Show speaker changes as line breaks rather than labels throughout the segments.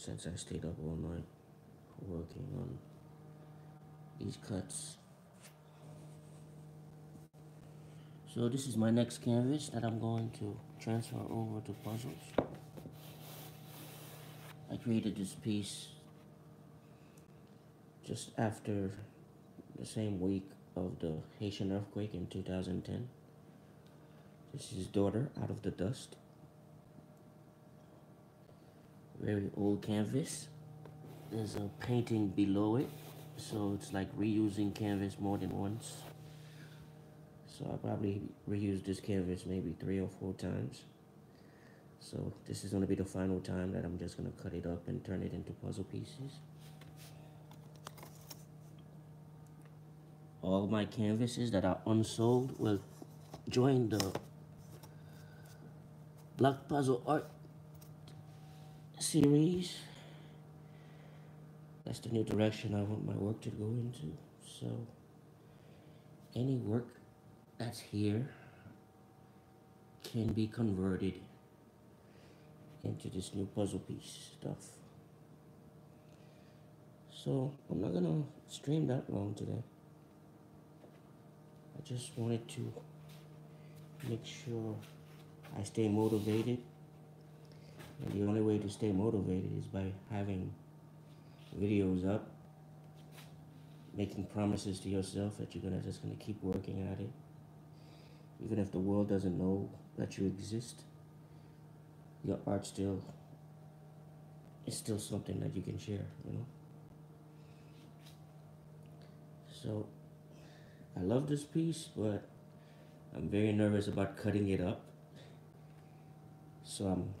since I stayed up all night working on these cuts. So this is my next canvas that I'm going to transfer over to puzzles. I created this piece just after the same week of the Haitian earthquake in 2010. This is Daughter Out of the Dust. Very old canvas. There's a painting below it, so it's like reusing canvas more than once. So I probably reused this canvas maybe three or four times. So this is going to be the final time that I'm just going to cut it up and turn it into puzzle pieces. All my canvases that are unsold will join the Black Puzzle Art series. That's the new direction I want my work to go into. So any work that's here can be converted into this new puzzle piece stuff. So I'm not gonna stream that long today. I just wanted to make sure I stay motivated. And the only way to stay motivated is by having videos up, making promises to yourself that you're gonna just gonna keep working at it even if the world doesn't know that you exist, your art still is still something that you can share, you know? So I love this piece, but I'm very nervous about cutting it up. So I'm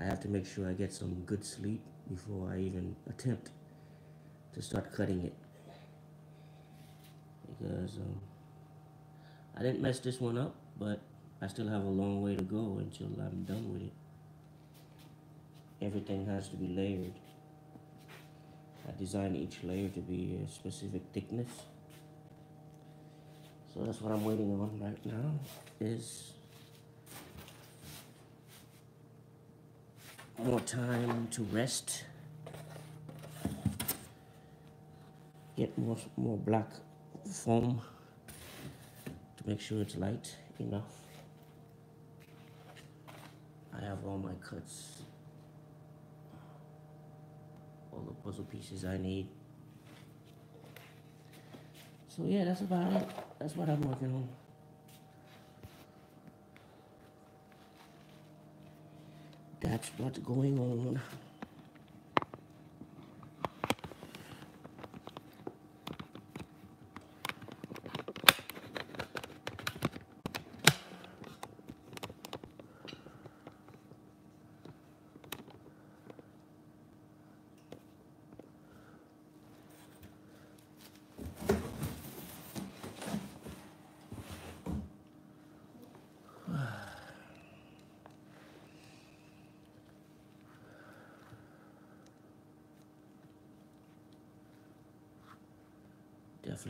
I have to make sure I get some good sleep before I even attempt to start cutting it. Because um, I didn't mess this one up, but I still have a long way to go until I'm done with it. Everything has to be layered. I designed each layer to be a specific thickness. So that's what I'm waiting on right now is more time to rest. Get more more black foam to make sure it's light enough. I have all my cuts, all the puzzle pieces I need. So yeah, that's about it. That's what I'm working on. That's what's going on.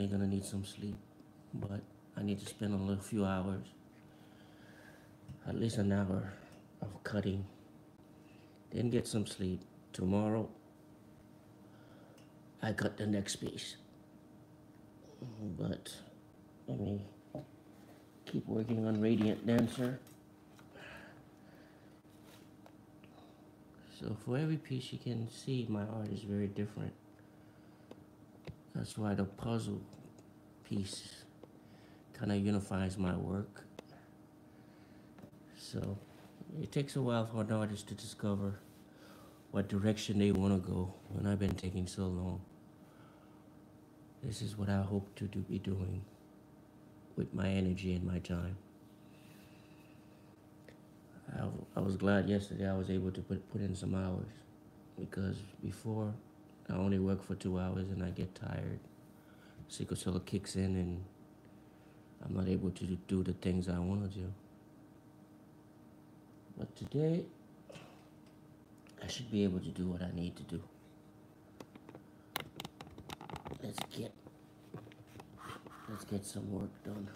Definitely gonna need some sleep, but I need to spend a little few hours, at least an hour of cutting, then get some sleep. Tomorrow, I cut the next piece, but let me keep working on Radiant Dancer. So for every piece you can see my art is very different. That's why the puzzle piece kind of unifies my work. So it takes a while for an artist to discover what direction they want to go when I've been taking so long. This is what I hope to do, be doing with my energy and my time. I, I was glad yesterday I was able to put, put in some hours because before I only work for two hours and I get tired. Sickle cell kicks in and I'm not able to do the things I want to do. But today, I should be able to do what I need to do. Let's get, let's get some work done.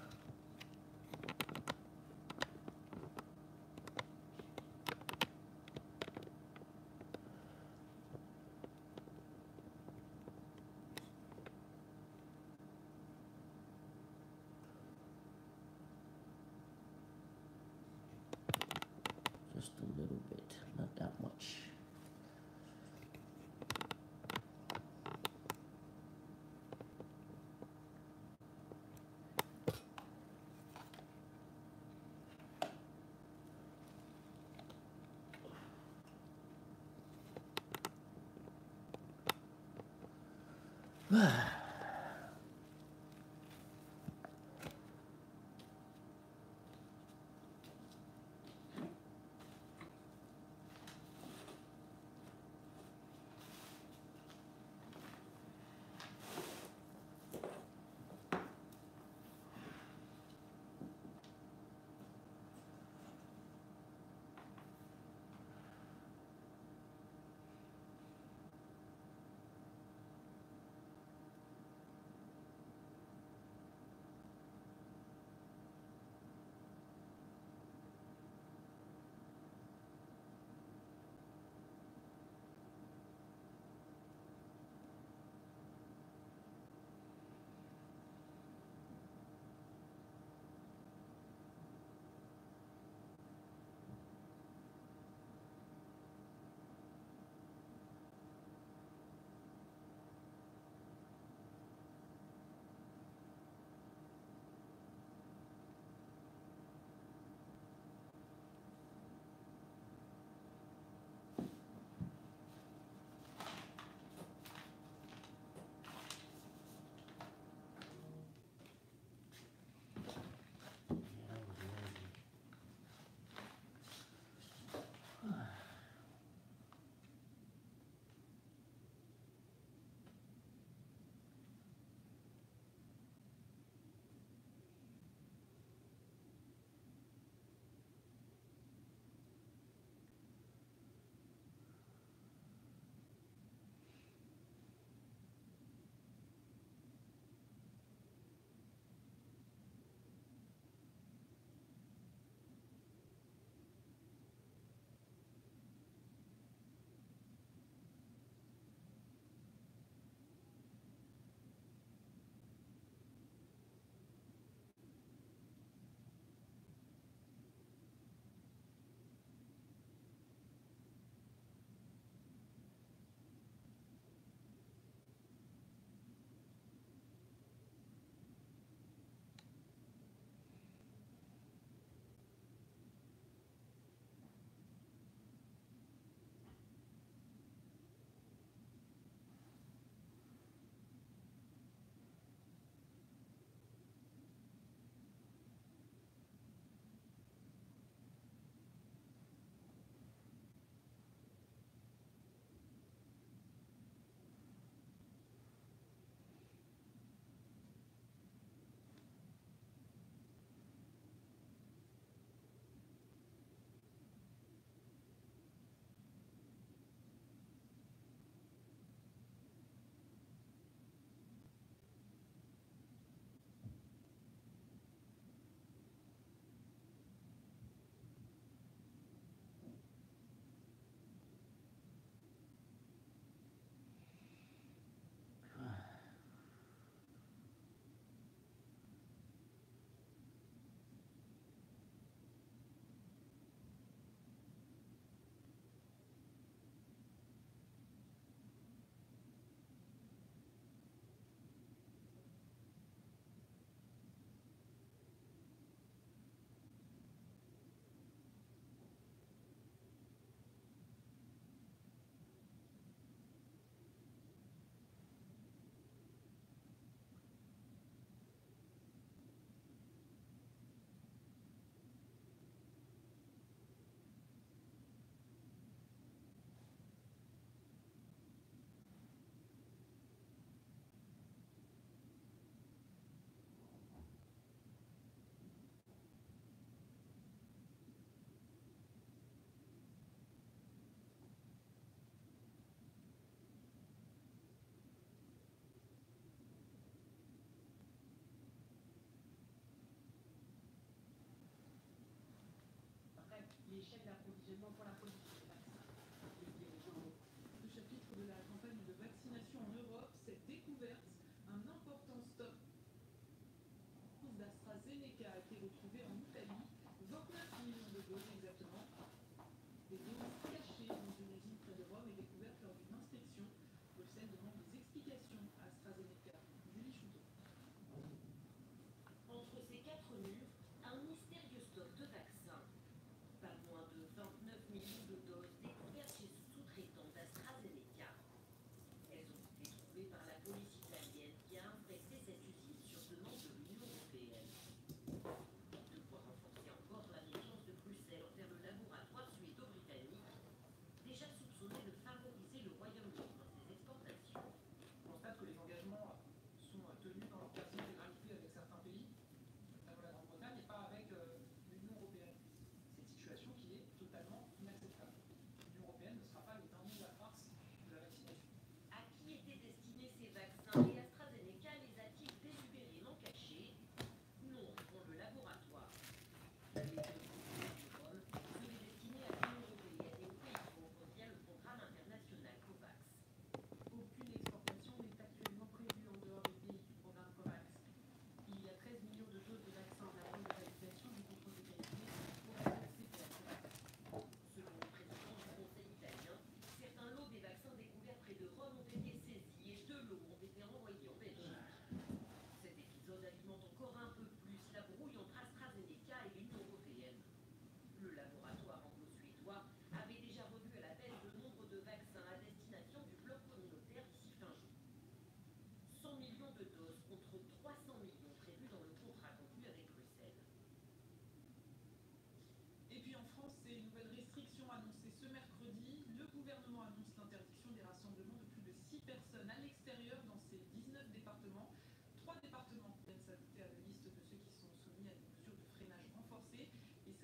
des
chaînes d'approvisionnement pour la production de vaccins. Le de
la campagne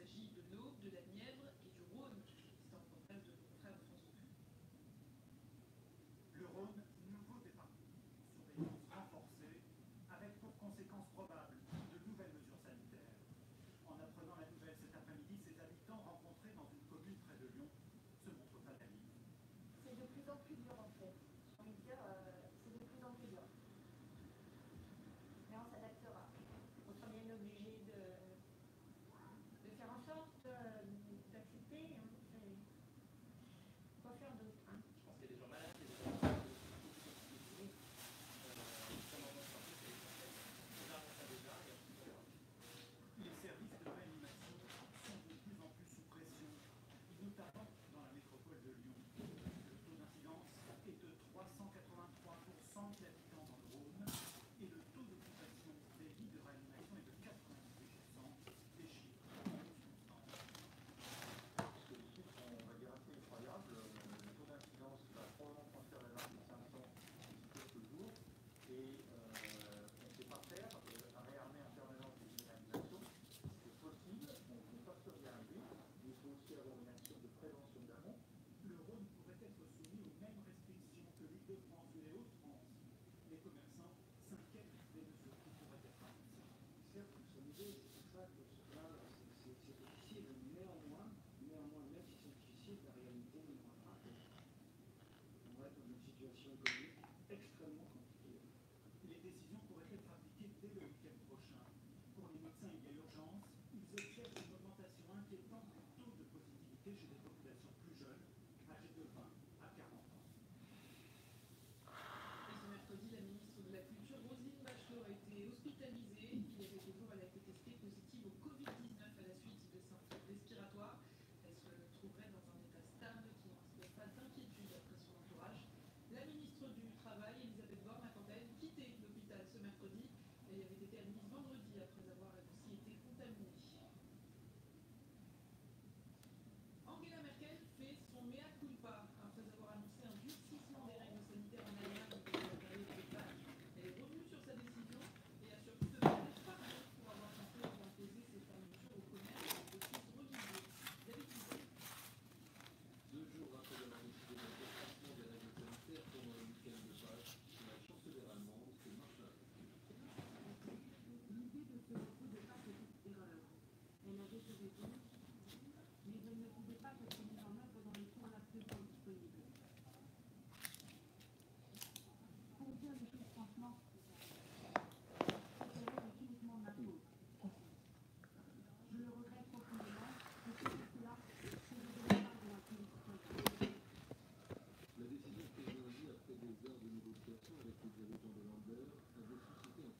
Il s'agit de
l'Aube, de
la
Nièvre,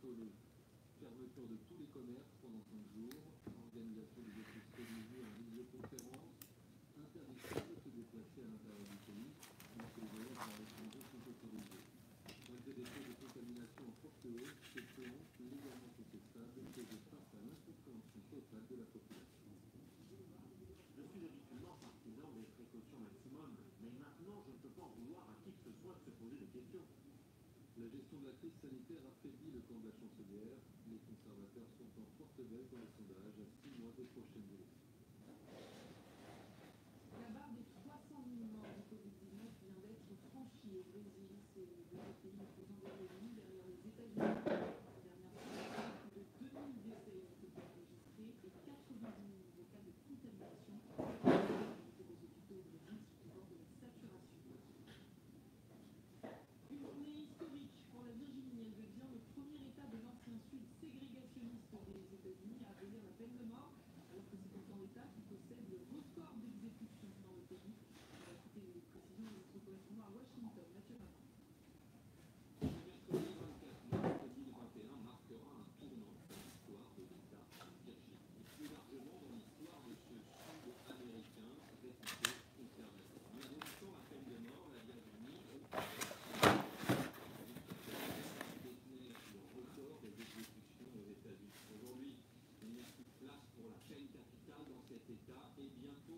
Fermeture de tous les commerces pendant 5 jours, organisation des offices en visioconférence, interdiction de se déplacer à l'intérieur du pays, lorsque les voyages à l'étranger sont autorisés. Malgré des taux de contamination en forte hausse, La gestion de la crise sanitaire a affaiblit le camp de la chancelière. Les conservateurs sont en forte baisse dans les sondages à six mois des prochaines élections.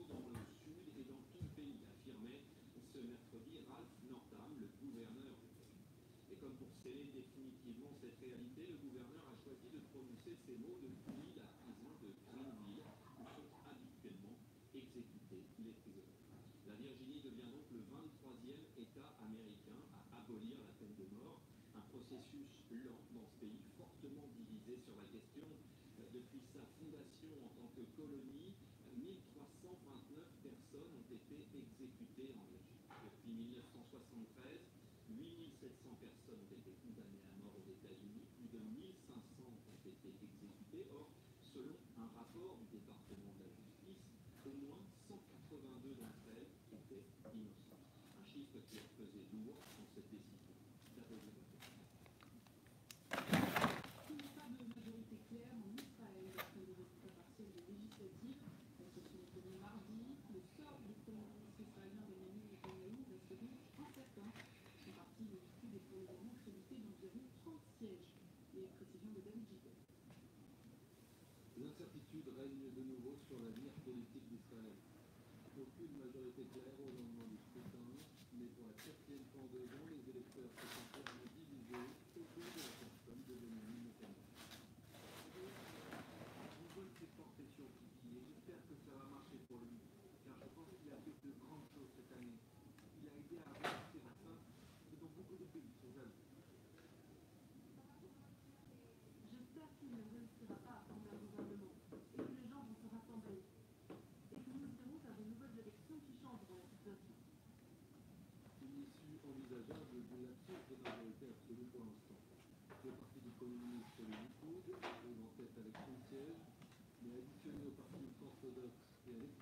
dans le sud et dans tout le pays, affirmait ce mercredi Ralph Nordam, le gouverneur du. Et
comme pour sceller définitivement cette réalité, le gouverneur a choisi de prononcer ces mots depuis la prison de Greenville, où sont habituellement exécutés les prisonniers. La Virginie devient donc le 23e État américain à abolir la peine de mort, un processus lent dans ce pays fortement divisé sur la question depuis sa fondation en tant que colonie
questo
incertitude règne de nouveau sur l'avenir politique d'Israël. Aucune majorité claire au moment communiste Likoud, en tête avec son siège, mais additionné au parti orthodoxe et à l'extrême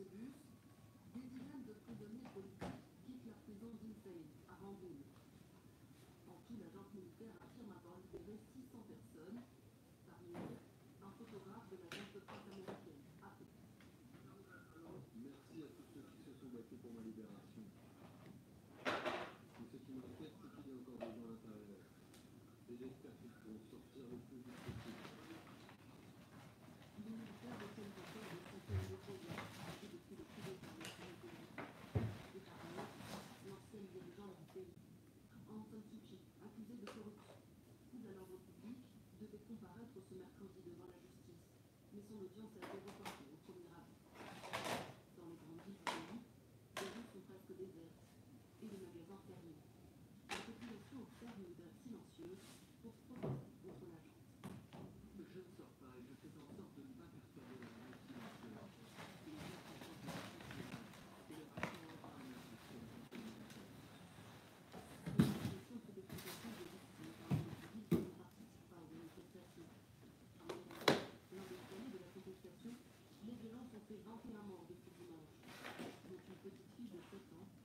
des dizaines de prisonniers politiques quittent leur prison d'Insane, à Rangoon. En tout, l'agence militaire affirme avoir libéré mercredi devant la justice, mais son audience a été reportée. porté entièrement depuis dimanche. Donc une petite fille de 7 ans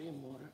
Dream water.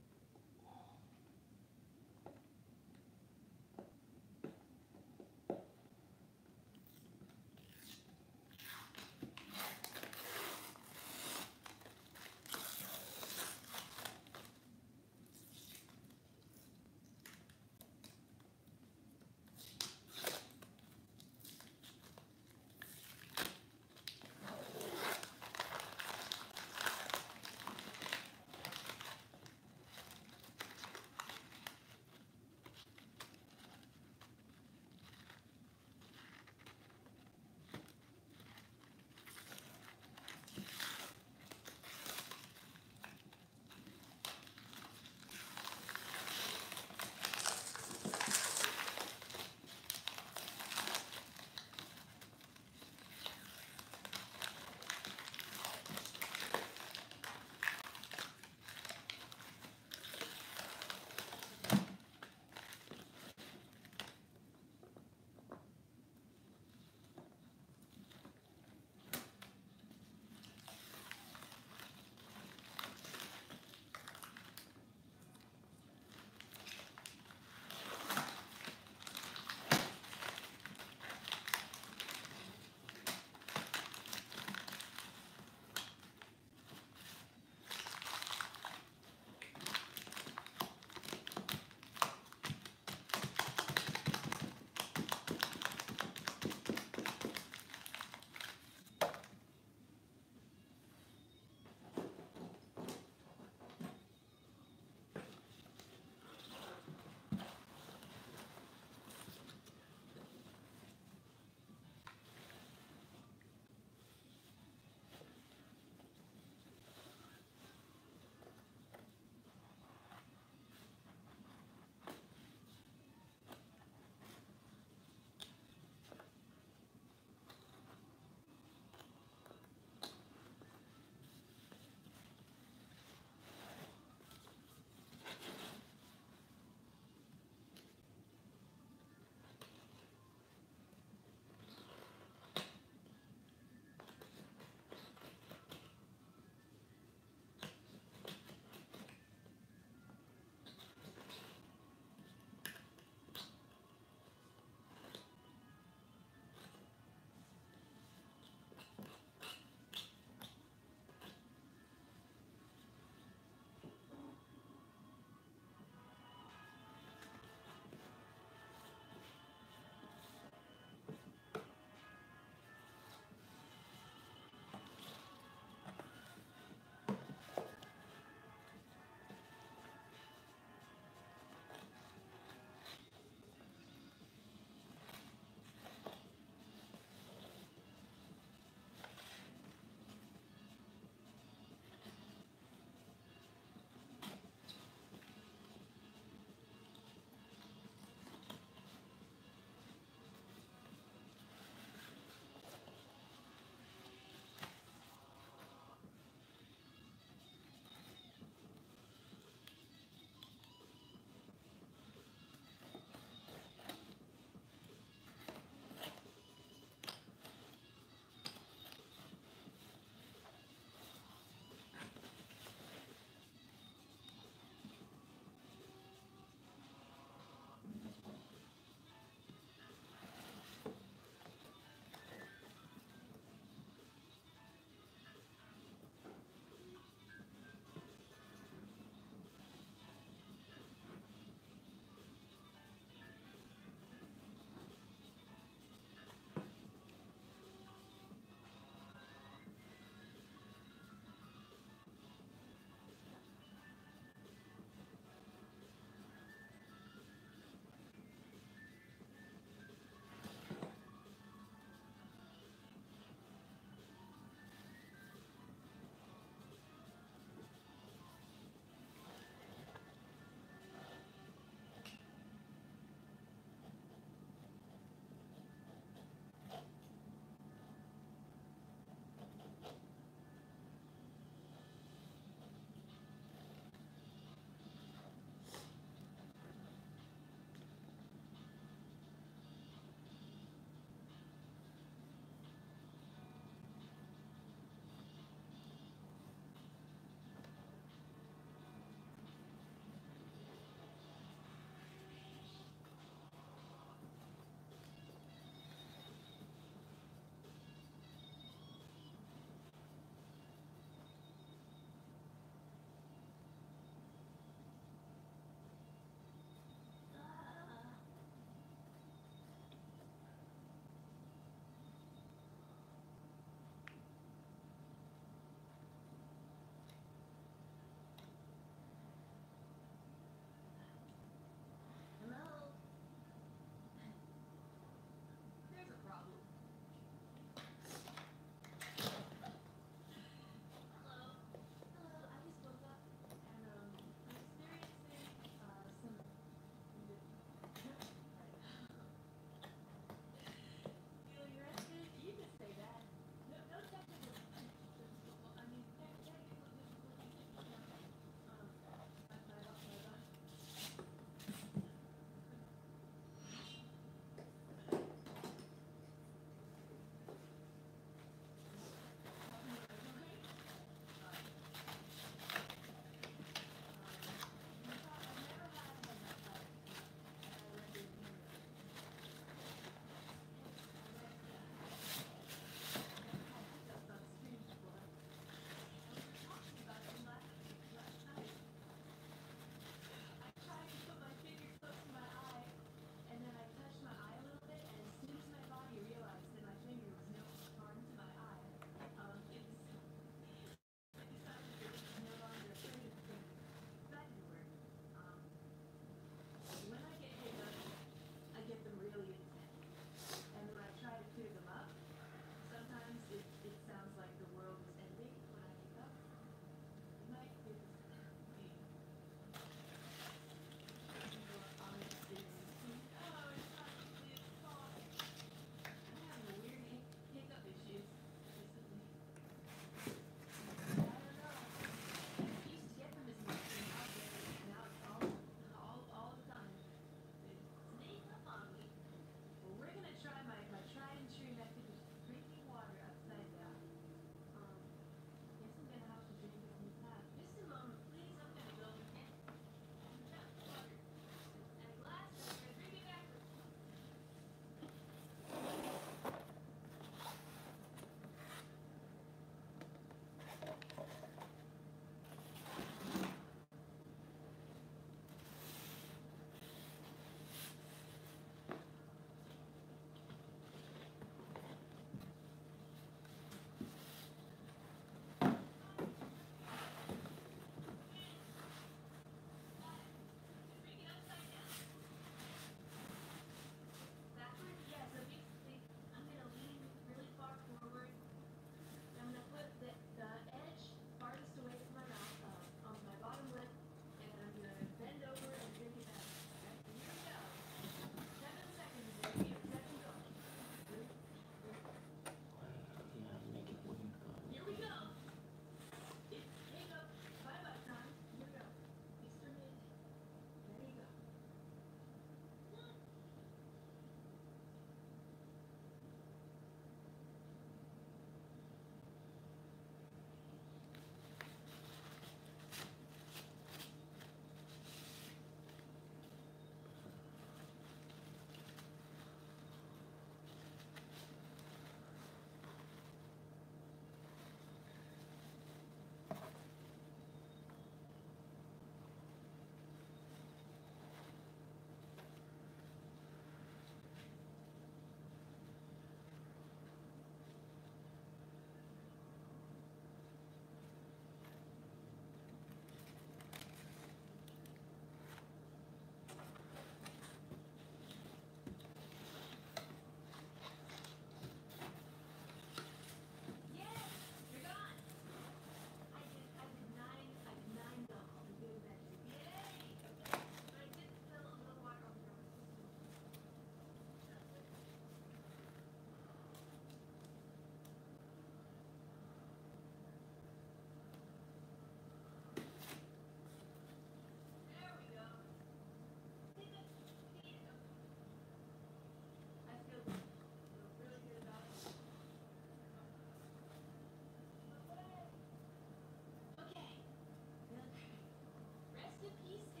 Look easy.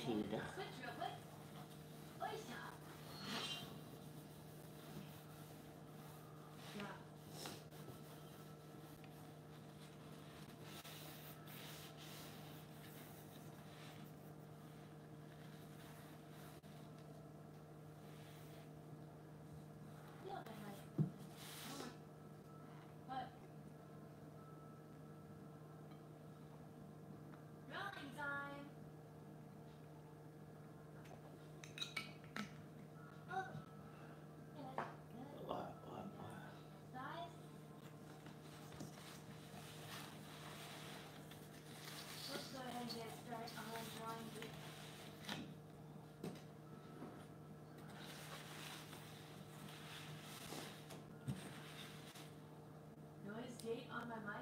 挺的。Gate on my mic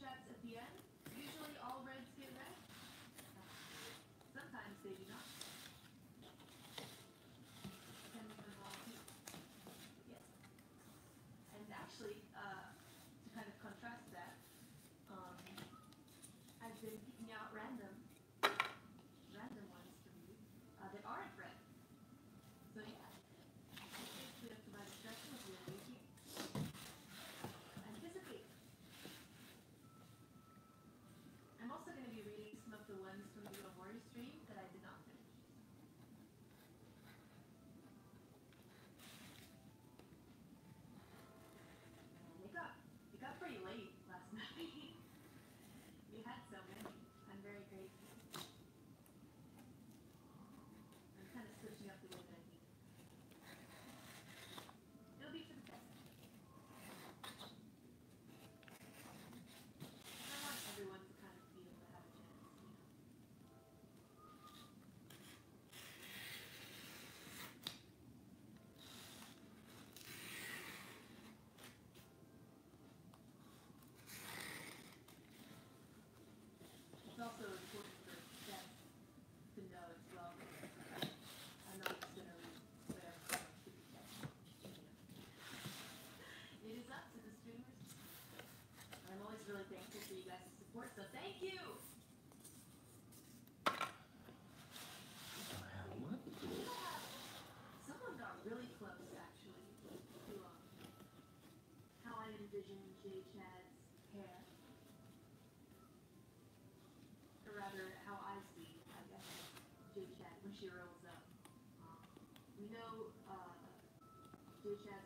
chats at the end. Usually all reds get red. Sometimes they do not. So thank you. Someone got really close, actually. Um, how I envision Chad's hair. Or rather, how I see, I guess, Jay Chad when she rolls up. Um, we know uh,
J.
Chad's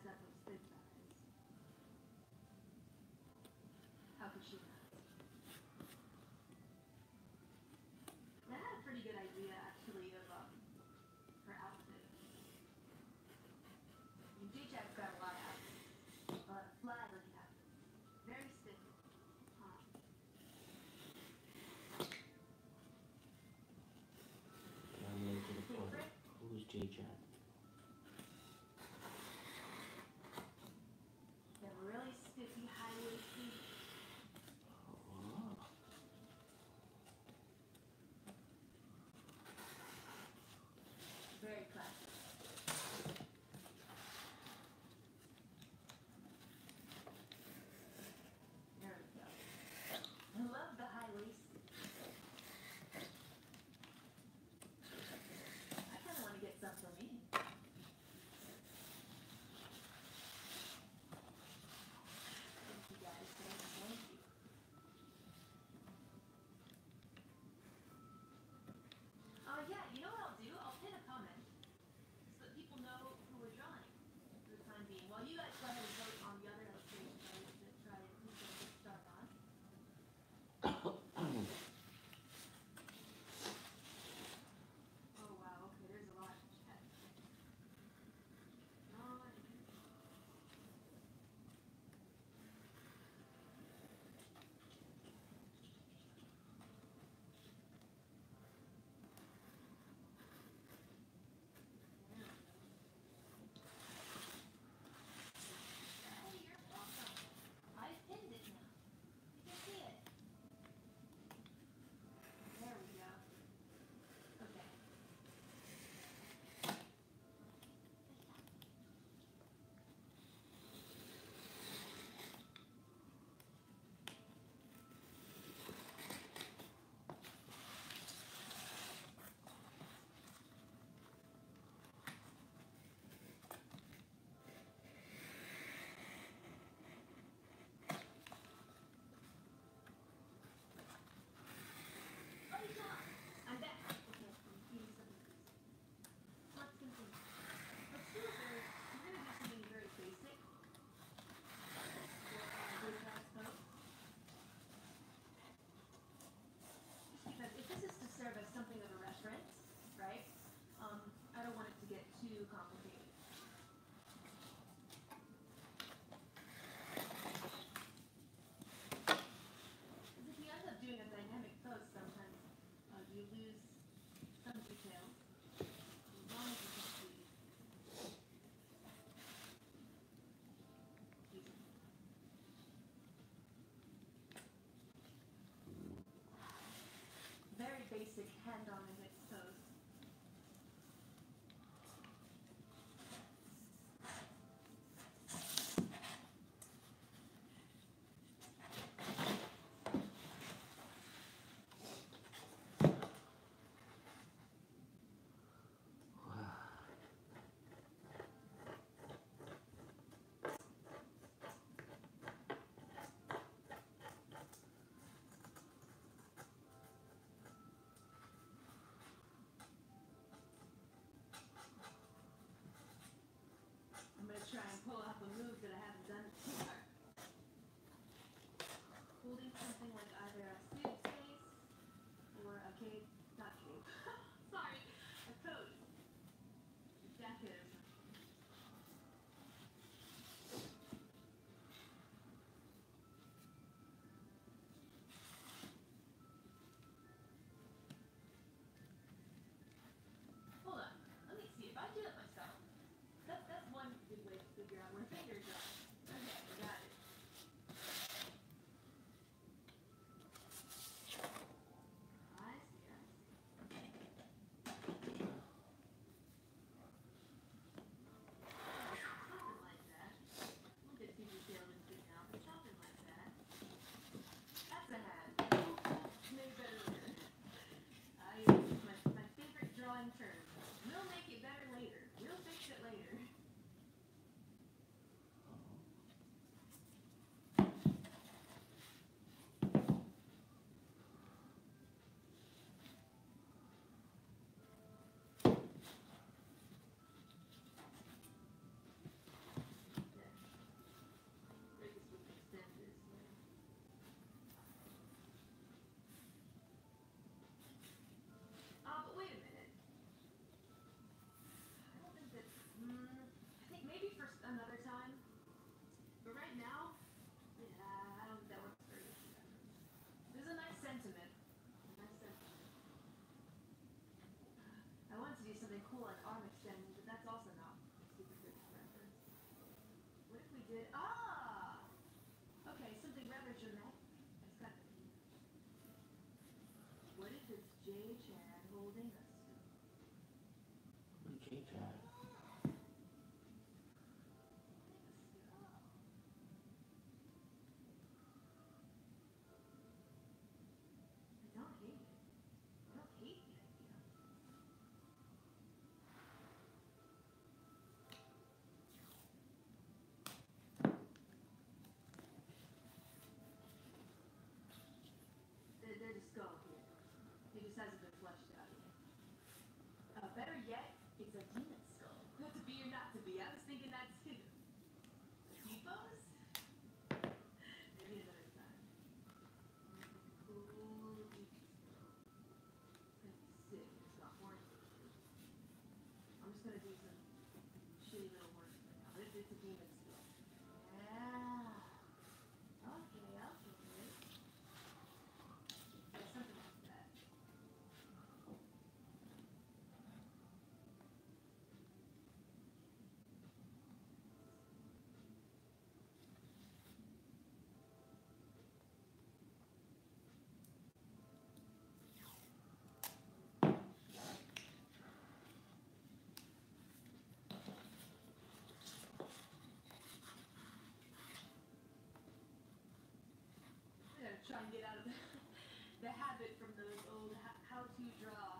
on it cool and Amish, and that's also not super good reference. What if we did? Oh! just going to do some shitty little work. It's a demon try and get out of the habit from those old how to draw.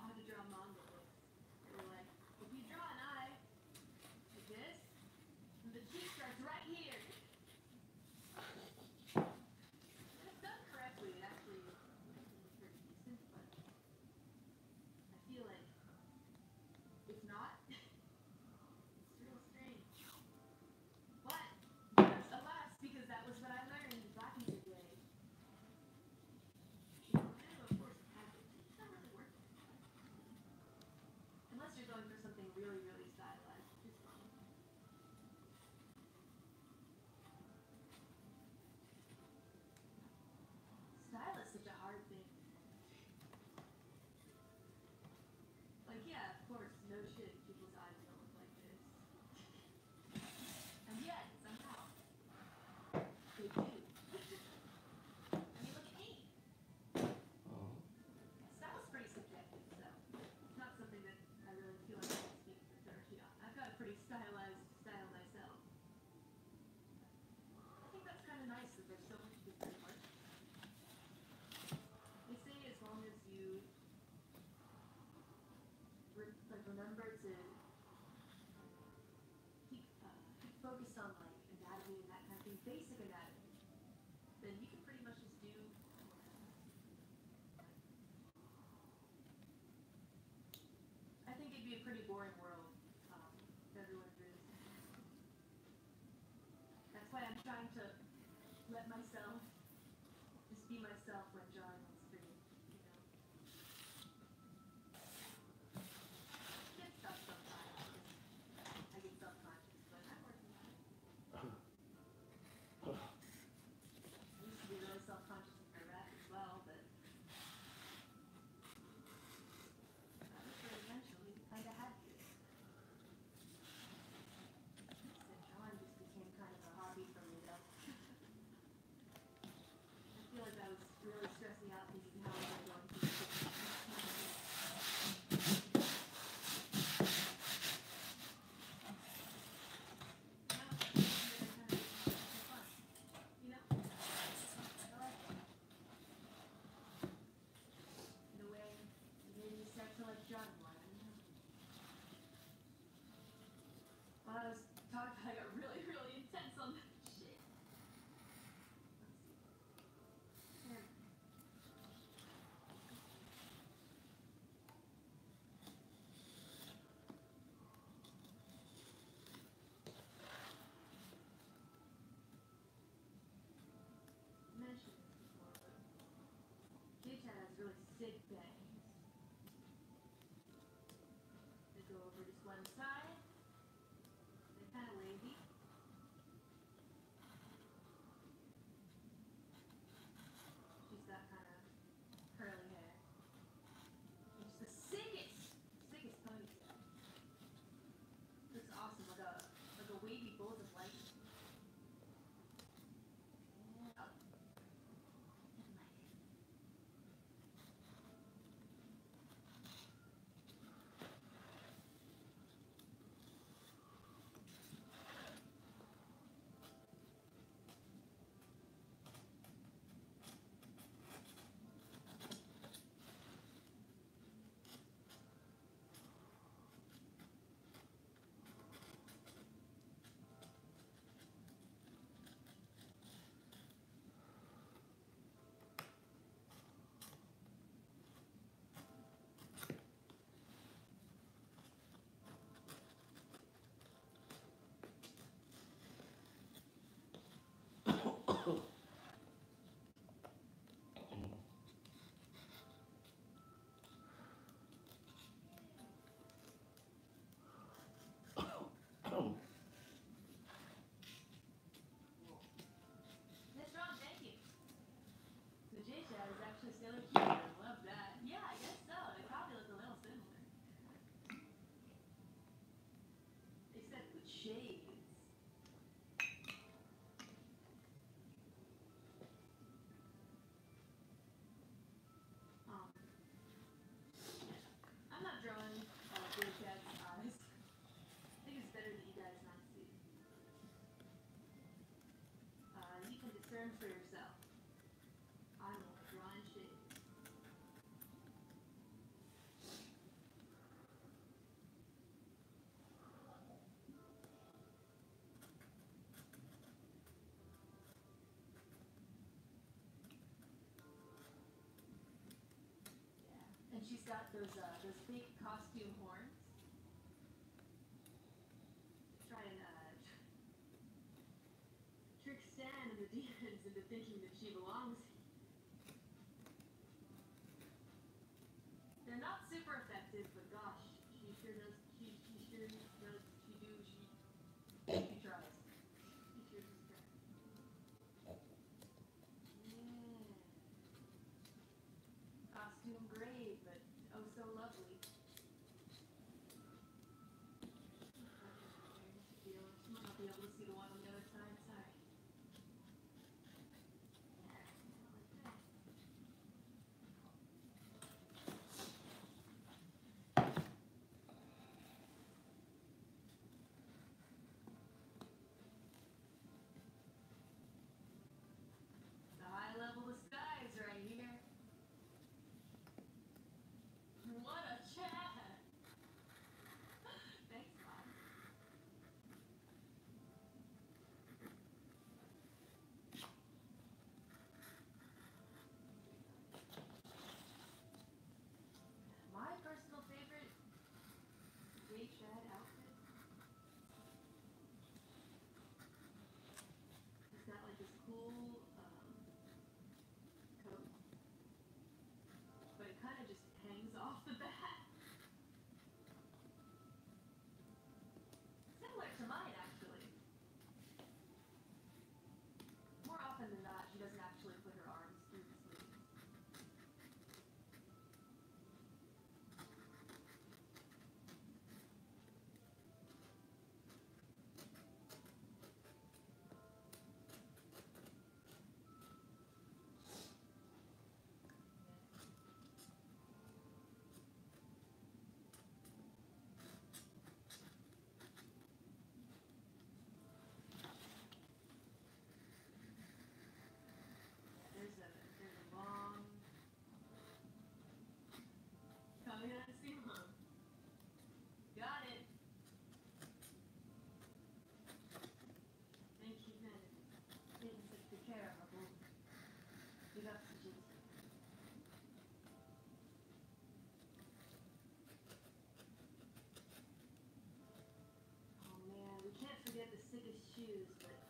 basic anatomy. sick bay. Sailor love that. Yeah, I guess so. They probably look a little similar. Except with shades. Um, I'm not drawing Dad's eyes. I think it's better that you guys not see. Uh, you can discern for yourself. And she's got those uh, those big costume horns. Try and uh, trick Stan and the demons into thinking that she belongs. They're not super effective, but gosh, she sure does. She she sure does. She do. She she tries. She sure does try. Yeah. Costume great, but oh so lovely. Feel- You might not be able to see the one on the other side. Sorry. The high level of skies right here. What a chat! Thanks, Mom. My personal favorite gay Chad forget shoes, but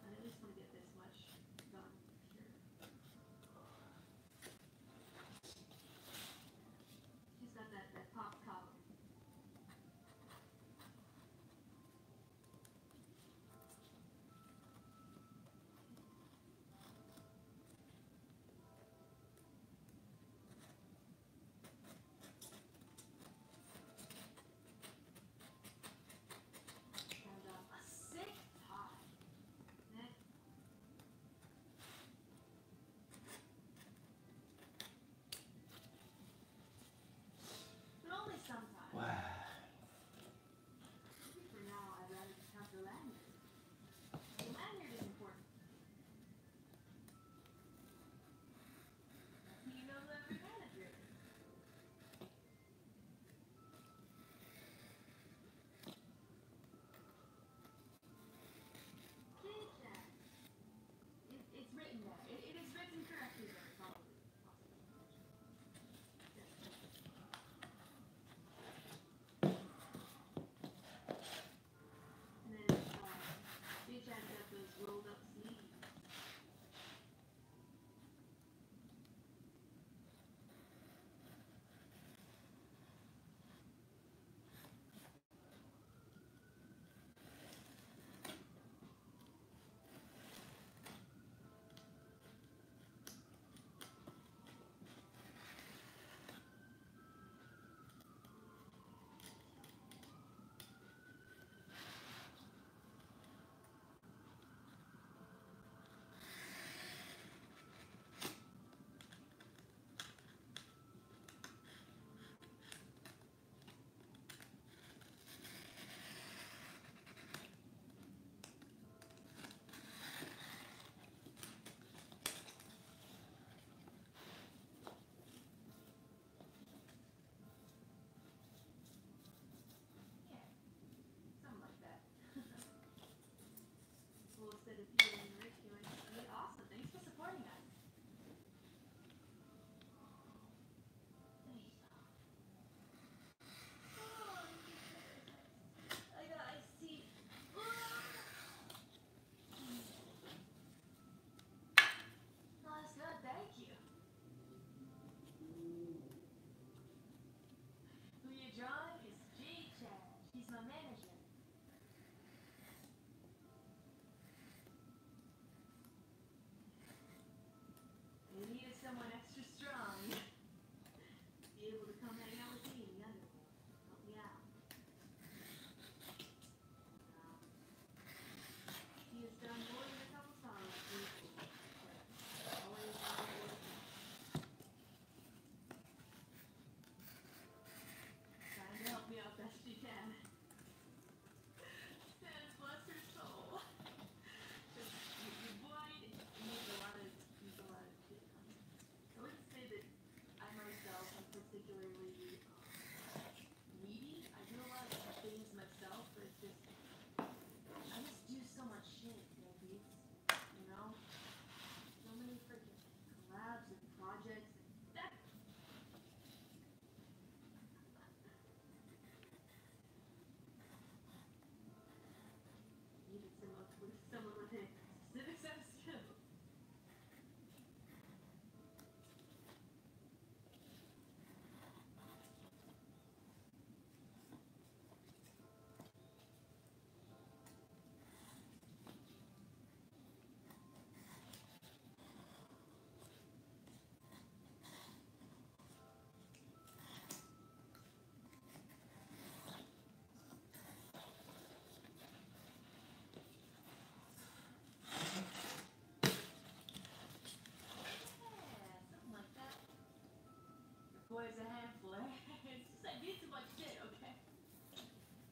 boy's a handful, eh? it's just I do too much shit, okay?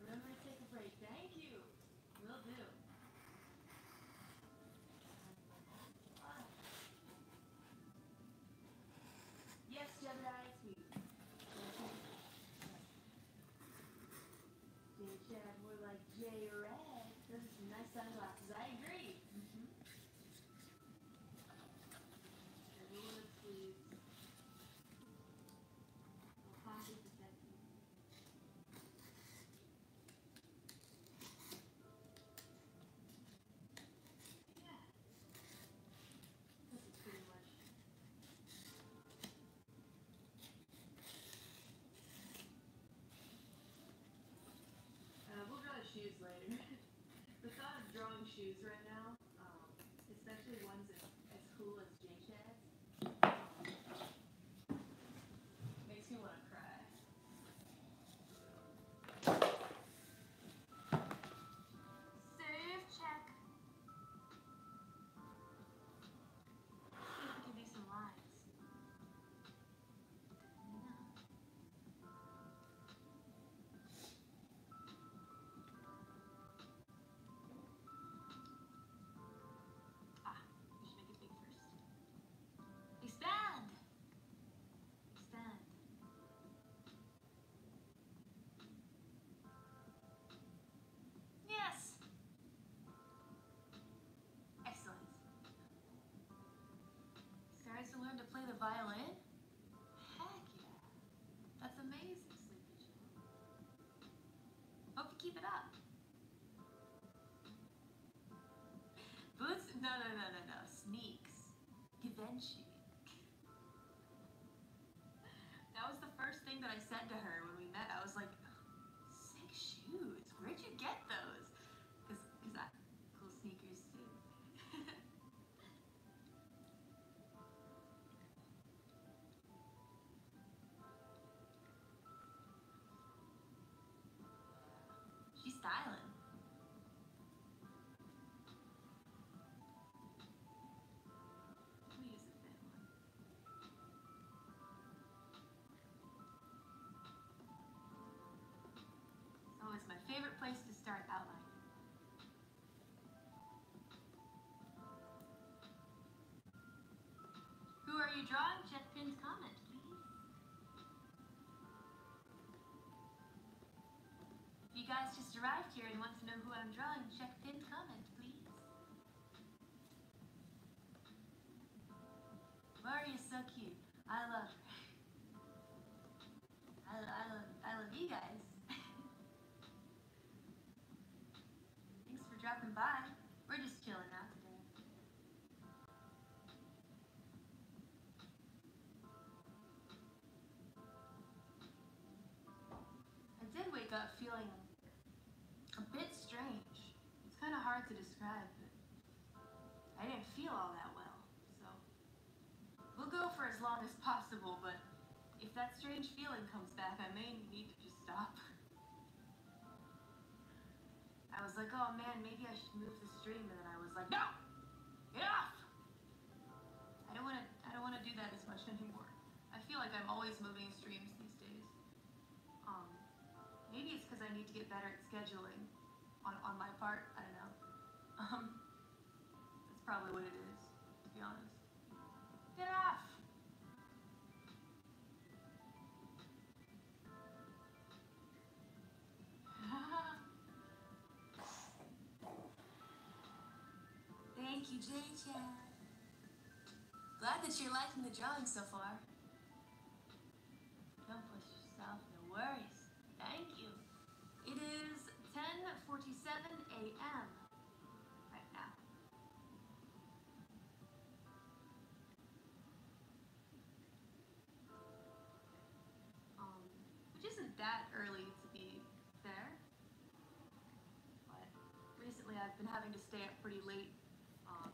Remember to take a break. Thank you. Will do. Ah. Yes, Gemini, it's me. J Chad, more like J Red. Those are some nice sunglasses. I agree. Mm-hmm. Everyone, please. Coffee protecting. Yeah. This is pretty much. Uh, we'll draw shoes later. the thought shoes right violin? Heck yeah. That's amazing, Sleepy Joe. Hope you keep it up. Boots? No, no, no, no, no. Sneaks. Givenchy. Favorite place to start outlining. Who are you drawing? Check Pin's comment, please. You guys just arrived here and want to know who I'm drawing, check that strange feeling comes back, I may need to just stop. I was like, oh man, maybe I should move the stream, and then I was like, no, get off. I don't want to. I don't want to do that as much anymore. I feel like I'm always moving streams these days. Um, maybe it's because I need to get better at scheduling on on my part. I don't know. Um, that's probably what it is, that you're liking the drawing so far. Don't push yourself, no worries. Thank you. It is 10:47 a.m. right now. Um, which isn't that early to be there. But recently I've been having to stay up pretty late. Um,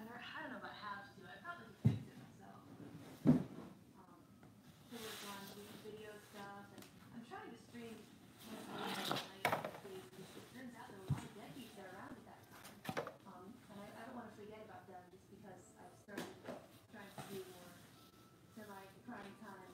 rather, I don't know if I have to. I probably could fix it myself. Um, to work on doing video stuff, and I'm trying to stream. once a week on my YouTube page, because It turns out there were a lot of deadbeats that are around at that time. Um, and I, I don't want to forget about them just because I've started trying to do more semi prime time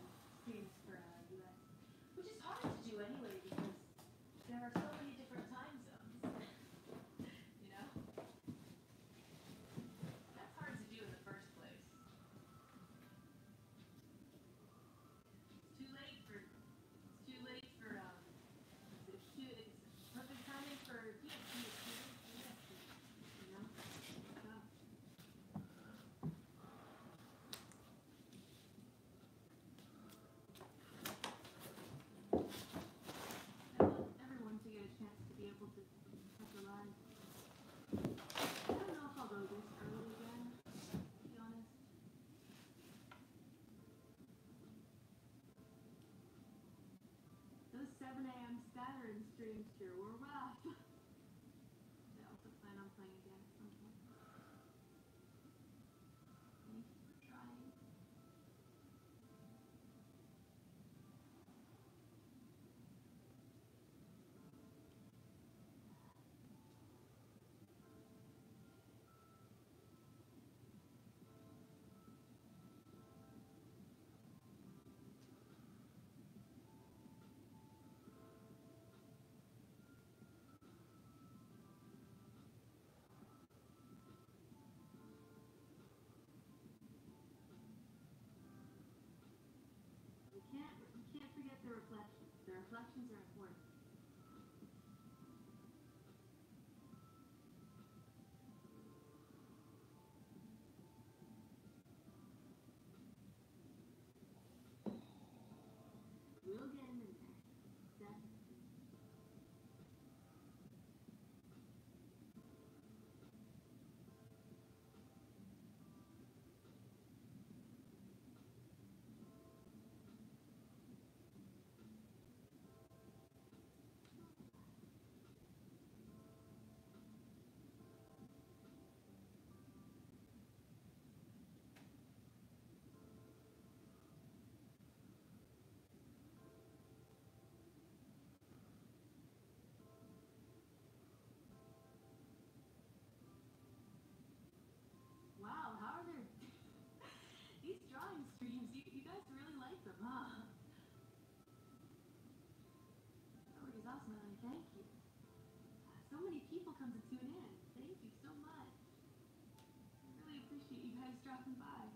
7 a.m. Saturn streams sure were like them, huh? Awesome, and I thank you. So many people come to tune in. Thank you so much. I really appreciate you guys dropping by.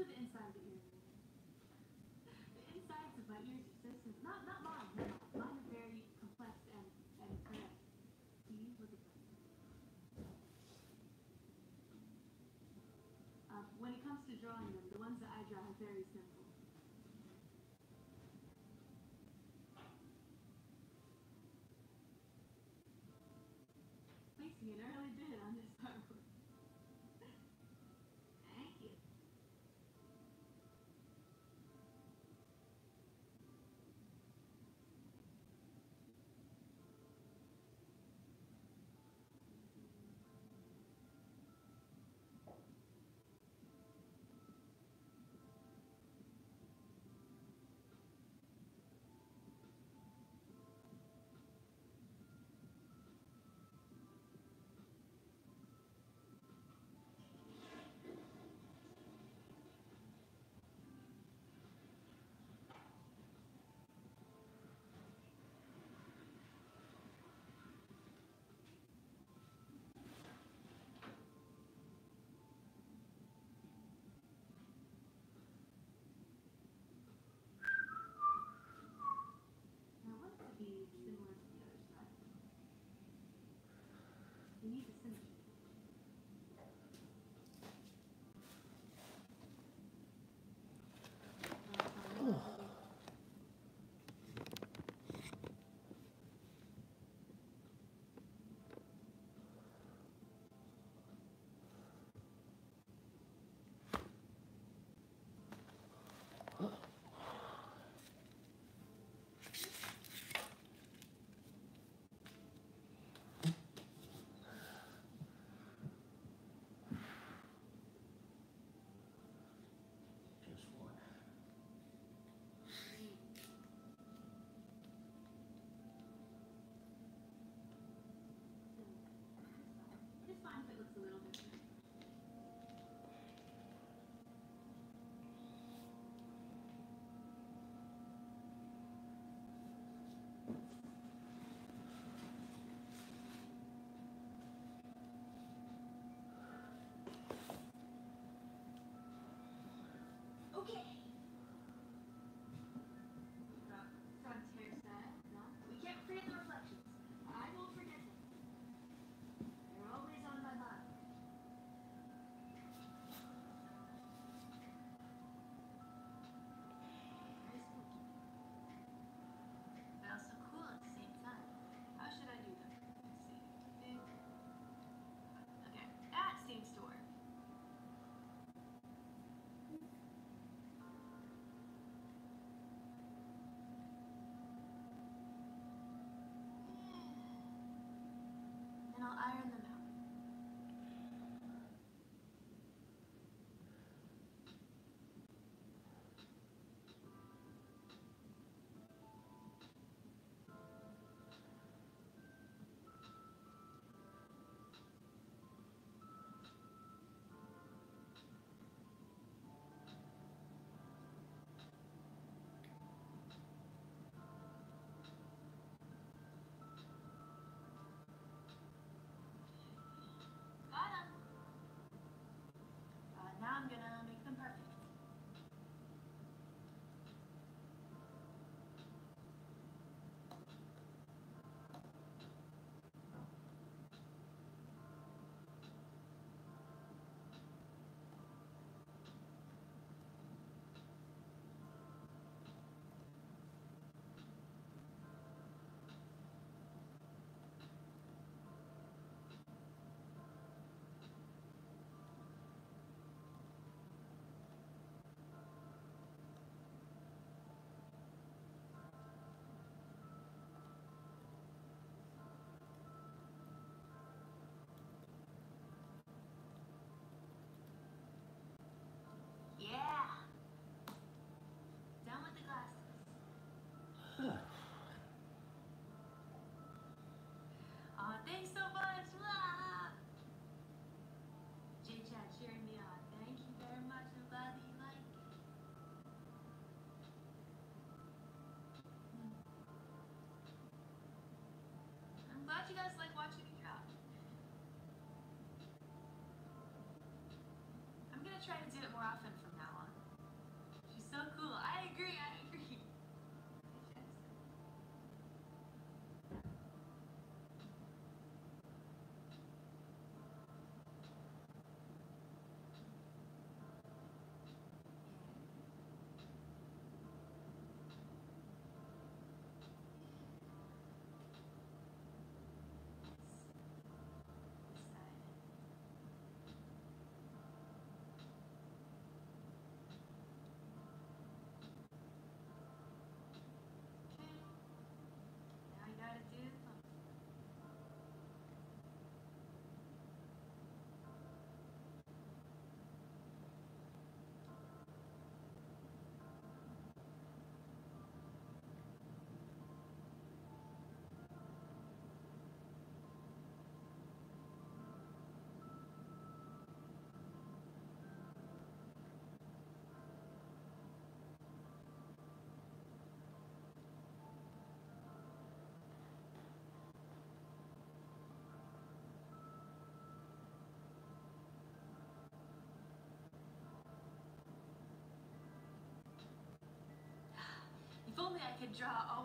We'll the inside of the ear. The insides of my ears are so. Not, not mine, no. Mine are very complex and, and correct. See, look at them. Uh, when it comes to drawing them, the ones that I draw are very simple. An early need the symmetry. O que iron I could draw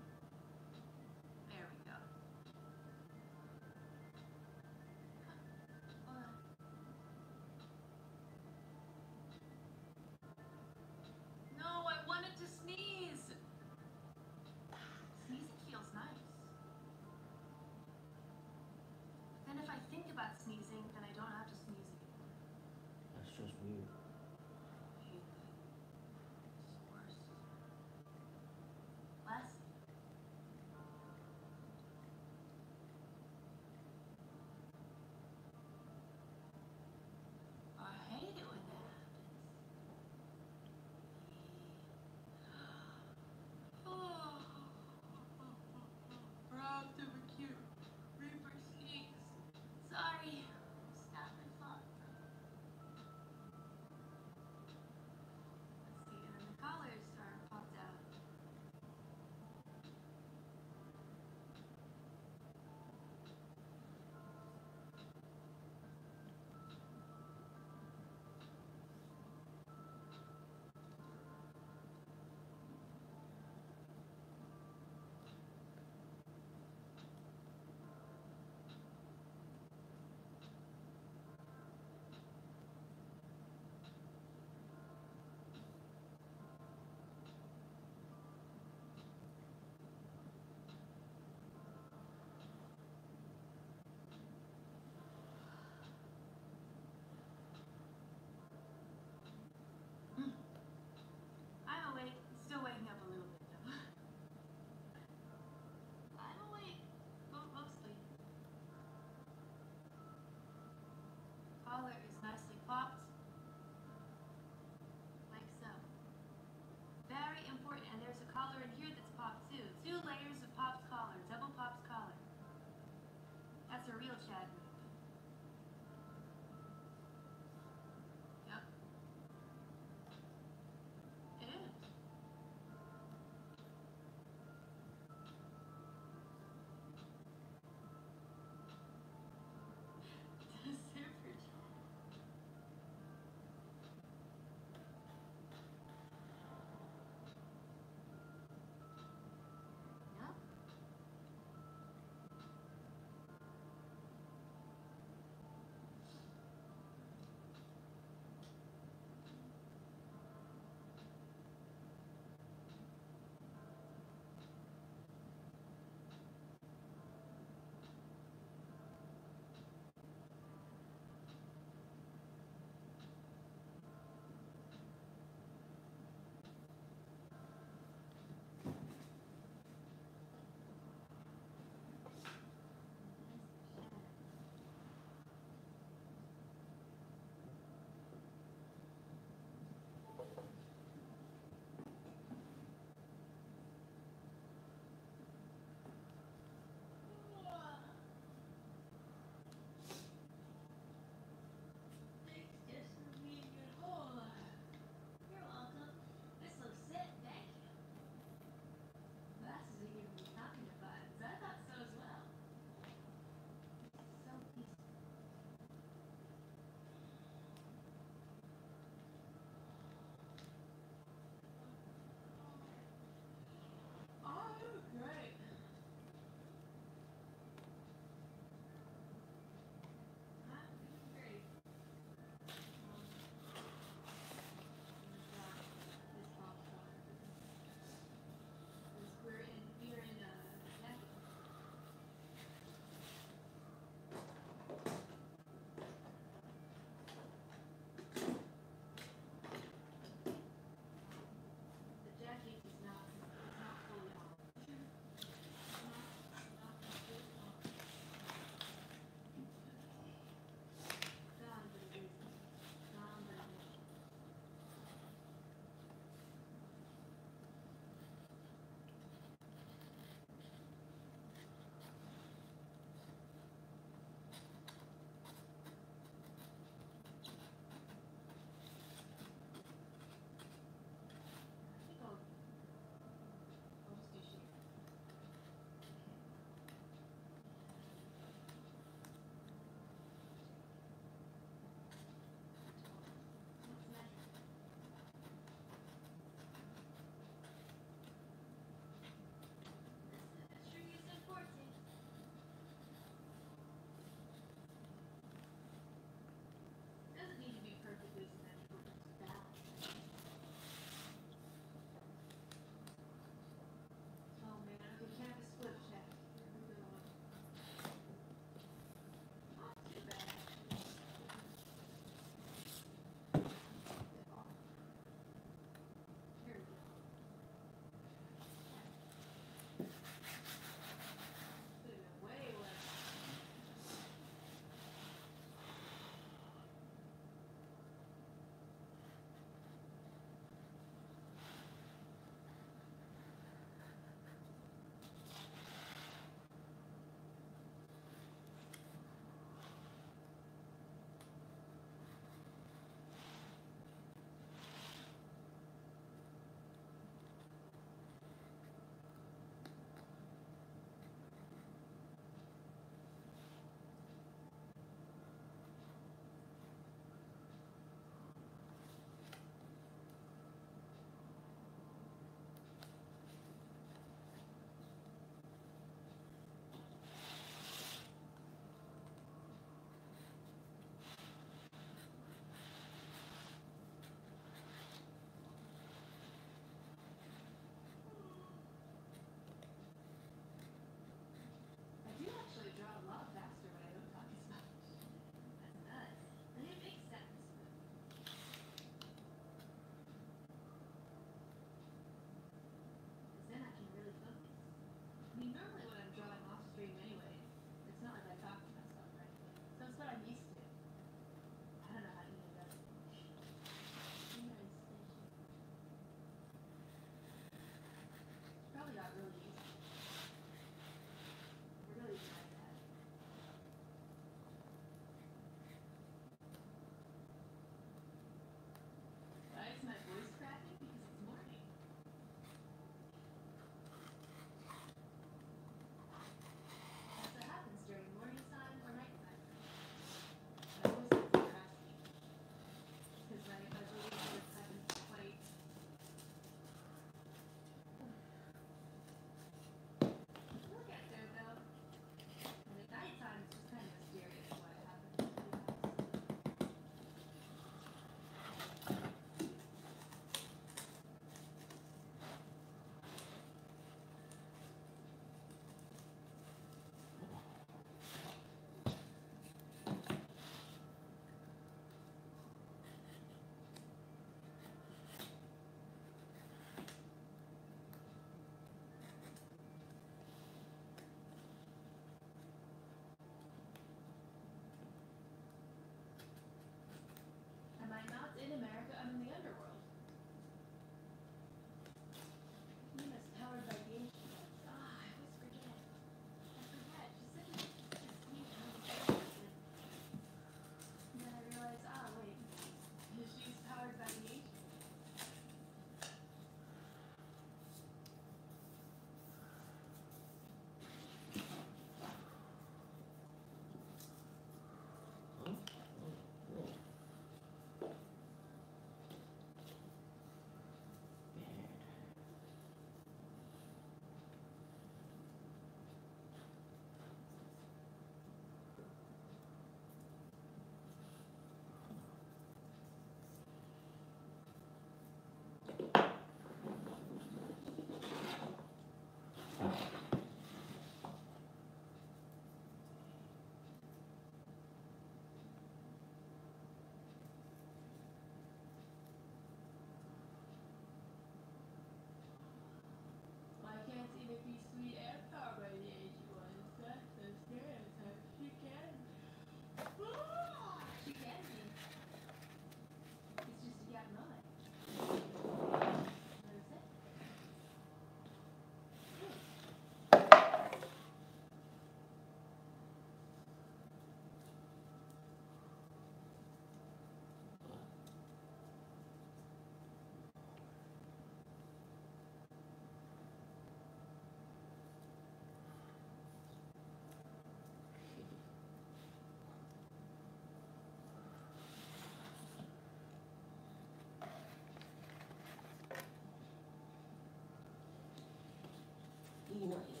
United.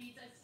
leads us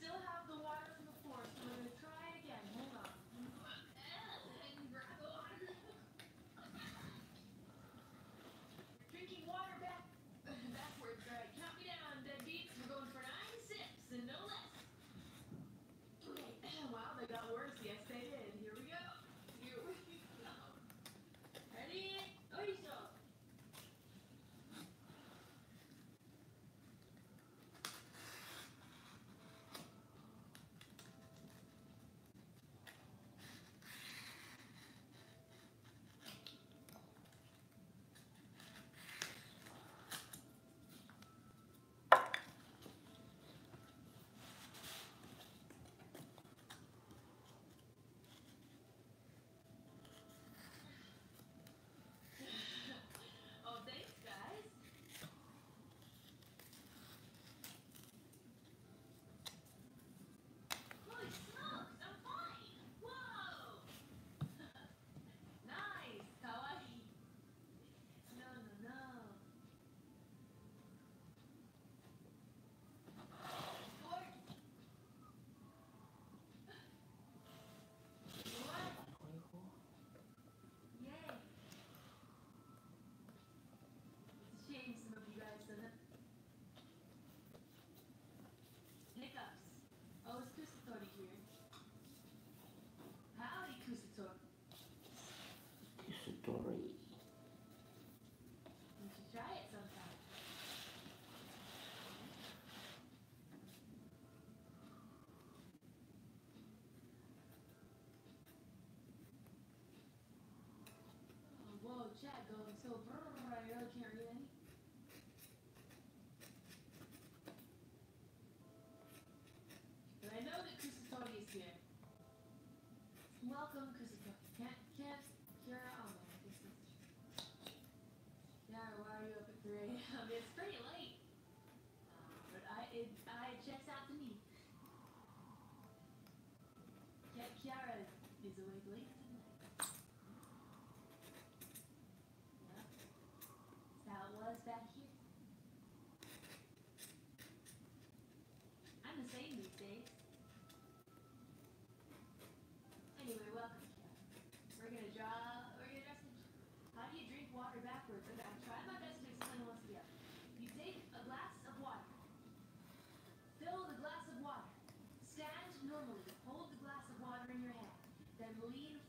chat going so brrrr, I really can't read any. But I know that Kusatori is here. Welcome, Kusatori. Can't, can't, Kira, oh man, this is yeah, why are you up at 3 a.m.? It's pretty late. Uh, but I it, I it checks out to me. Ki- Kiara is awake late tonight. Yeah. That's how it was back here. I'm the same these days. Anyway, welcome, Kiara. We're gonna draw. We're gonna draw some how do you drink water backwards? Okay, I'll try my best to explain once again. You take a glass of water. Fill the glass of water. Stand normally. Hold the glass of water in your hand. Then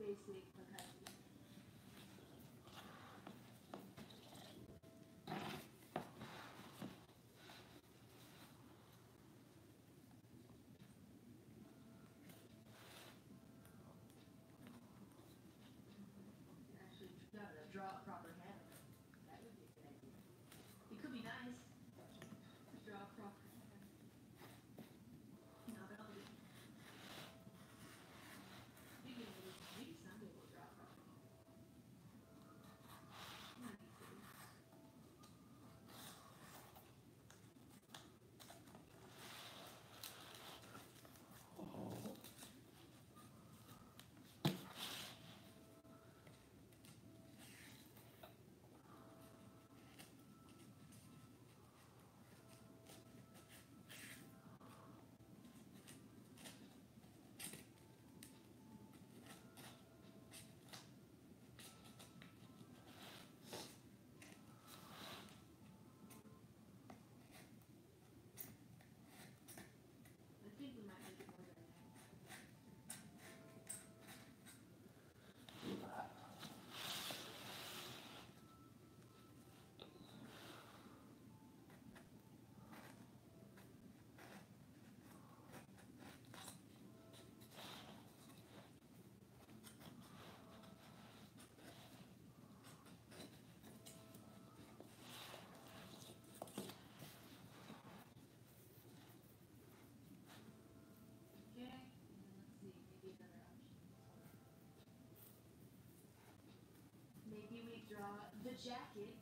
basic opacity. Actually, gotta draw a proper hand. That would be a good idea. It could be nice. to Draw a proper hand. Not always. Maybe, maybe someday we'll draw a proper hand. Not easily. I think we might make it more dynamic. Okay, and then let's see, maybe another option. Maybe we draw the jacket,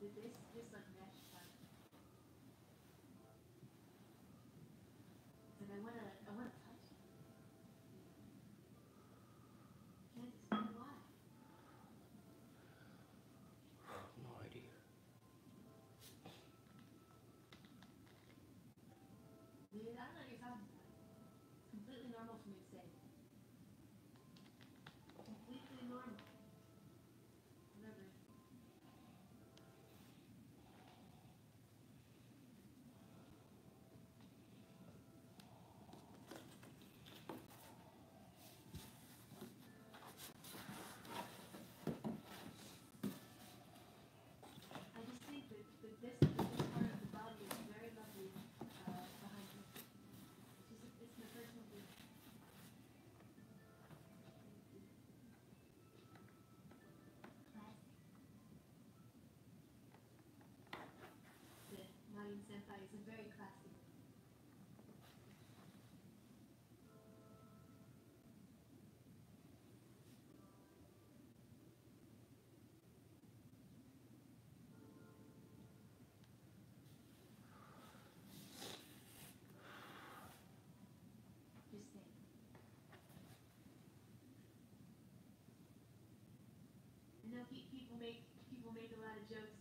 this disagreement. senpai is very classy. people make people make a lot of jokes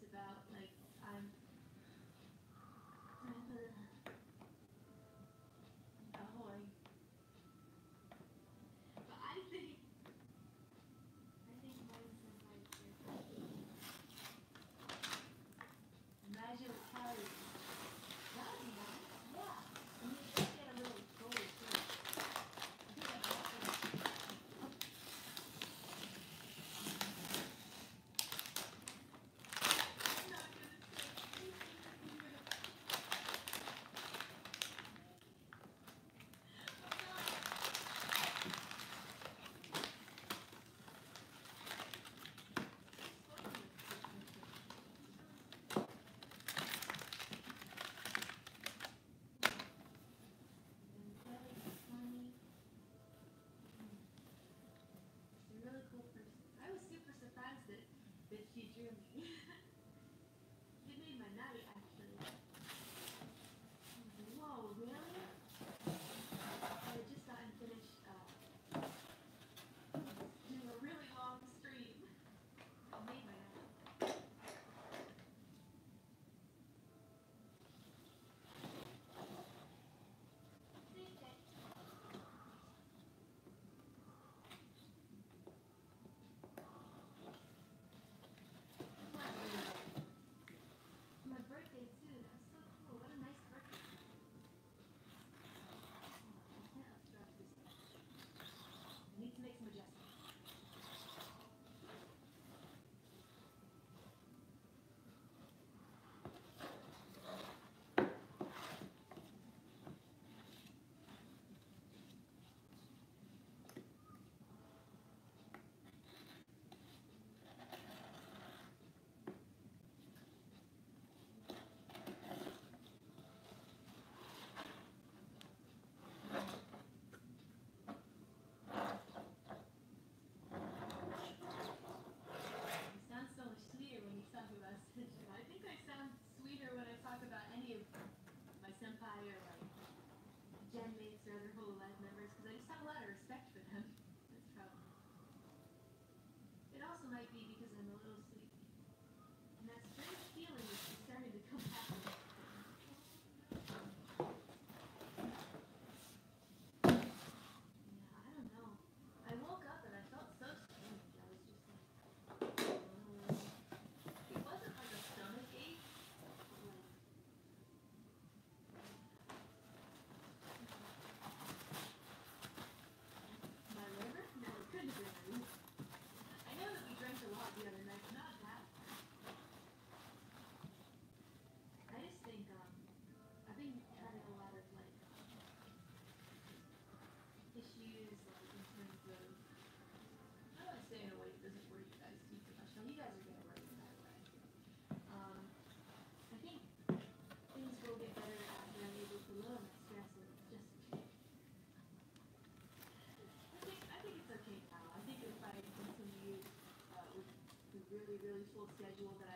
really full schedule that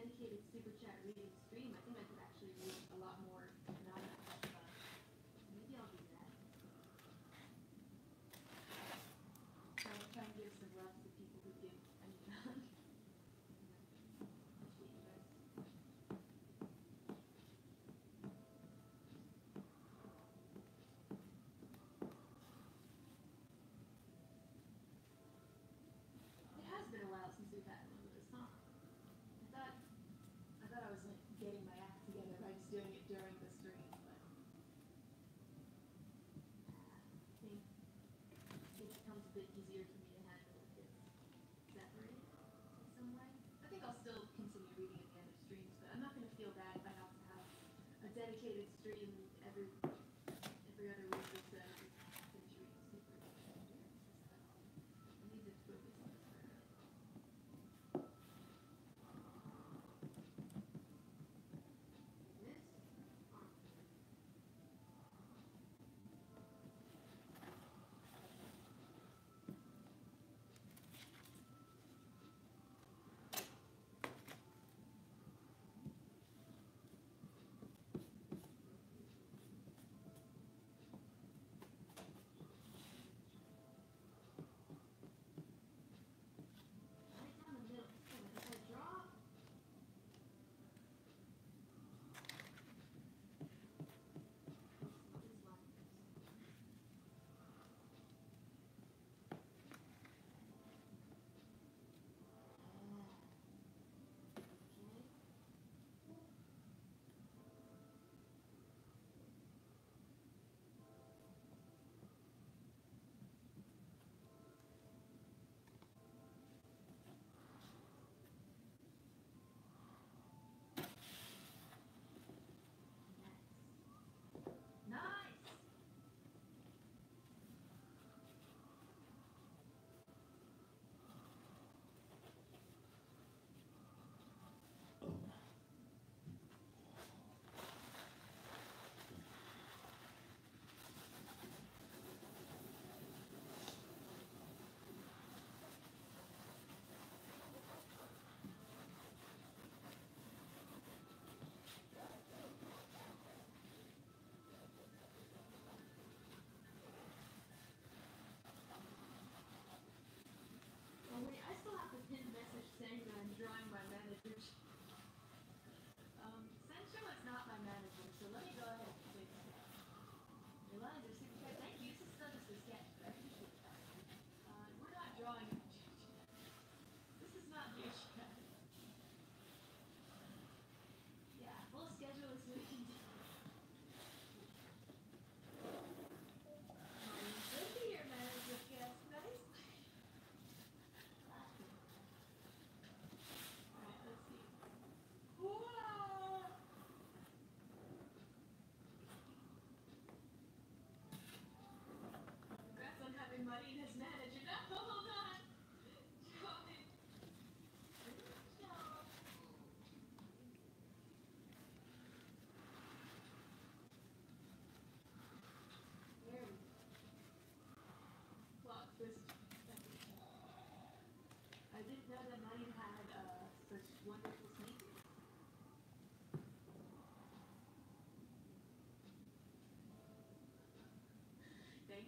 dedicated super chat reading stream, I think I could actually read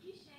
Thank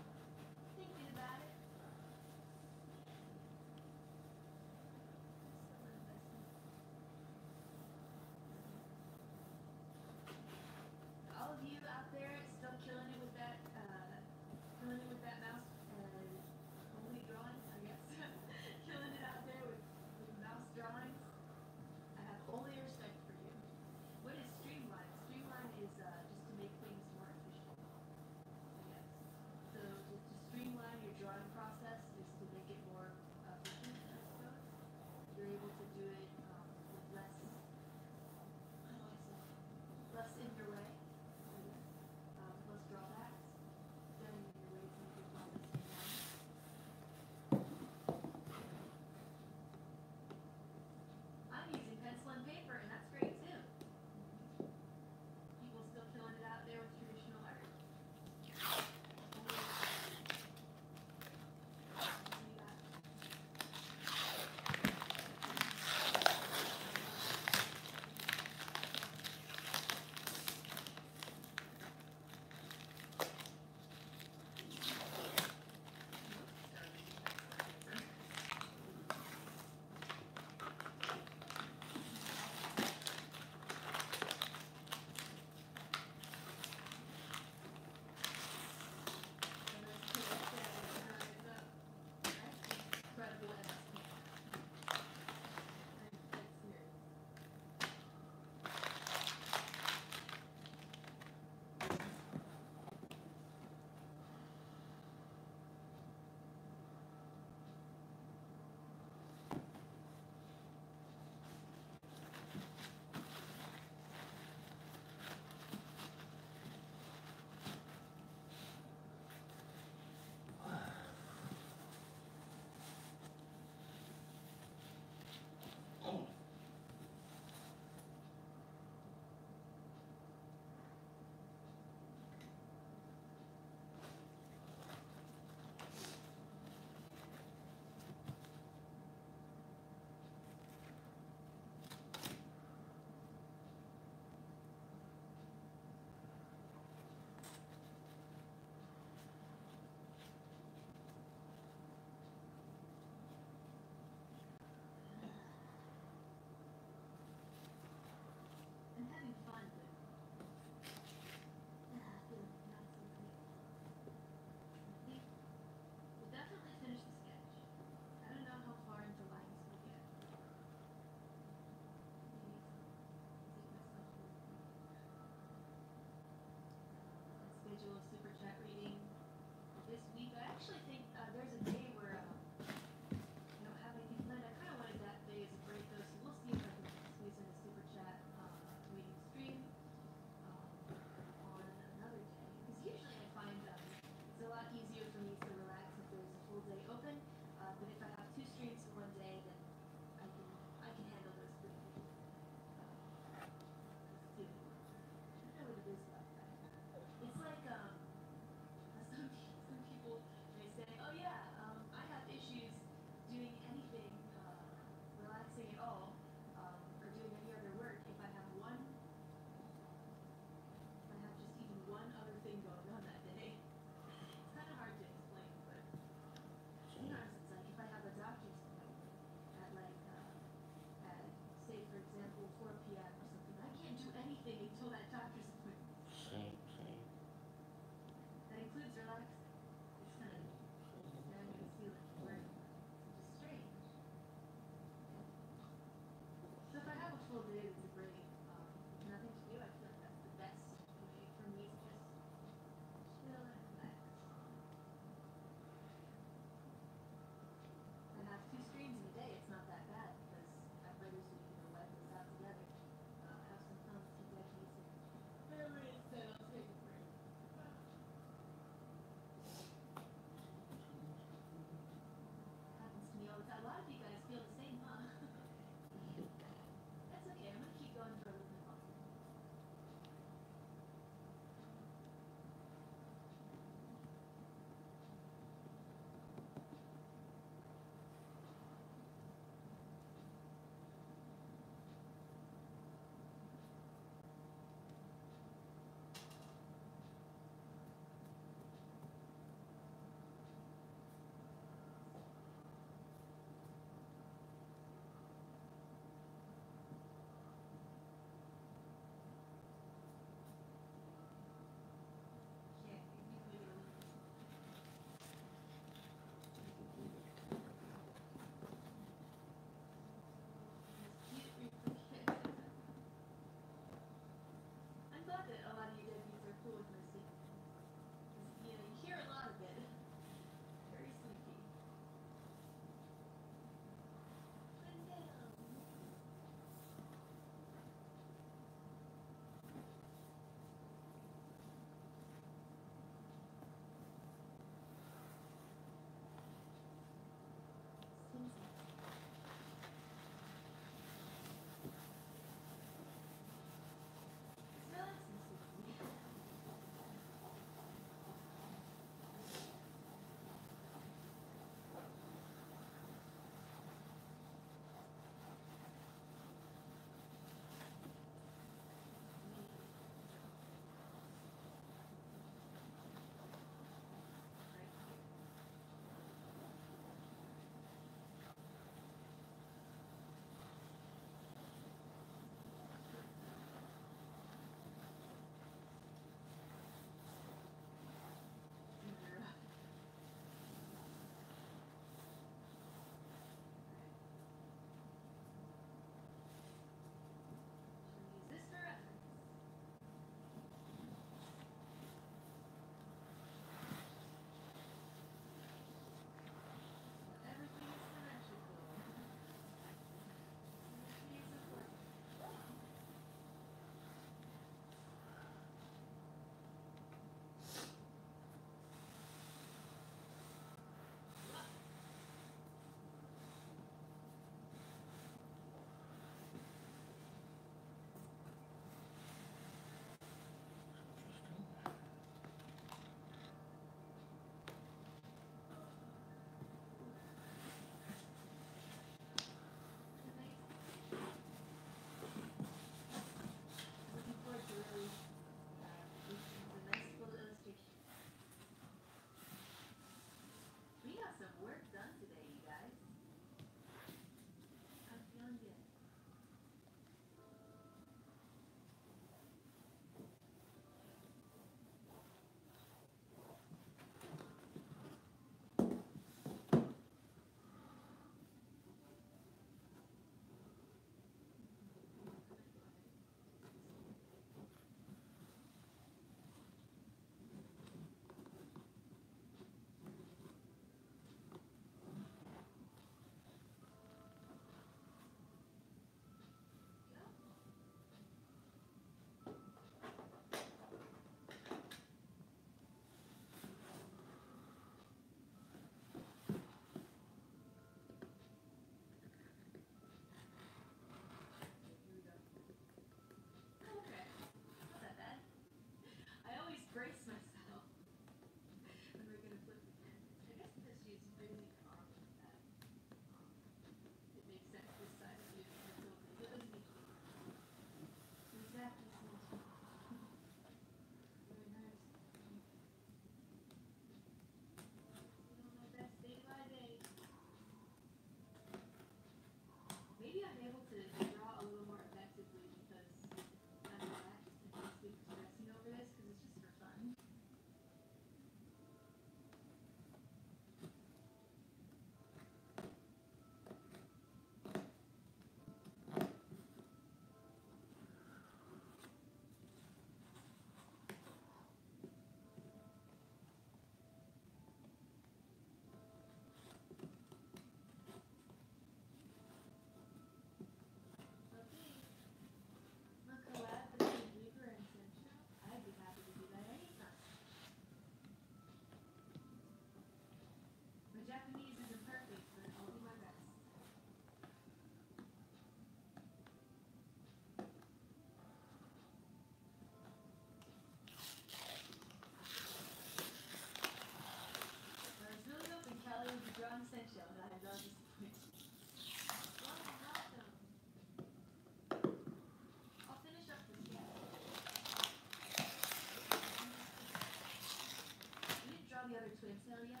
Twigsville oh, yet?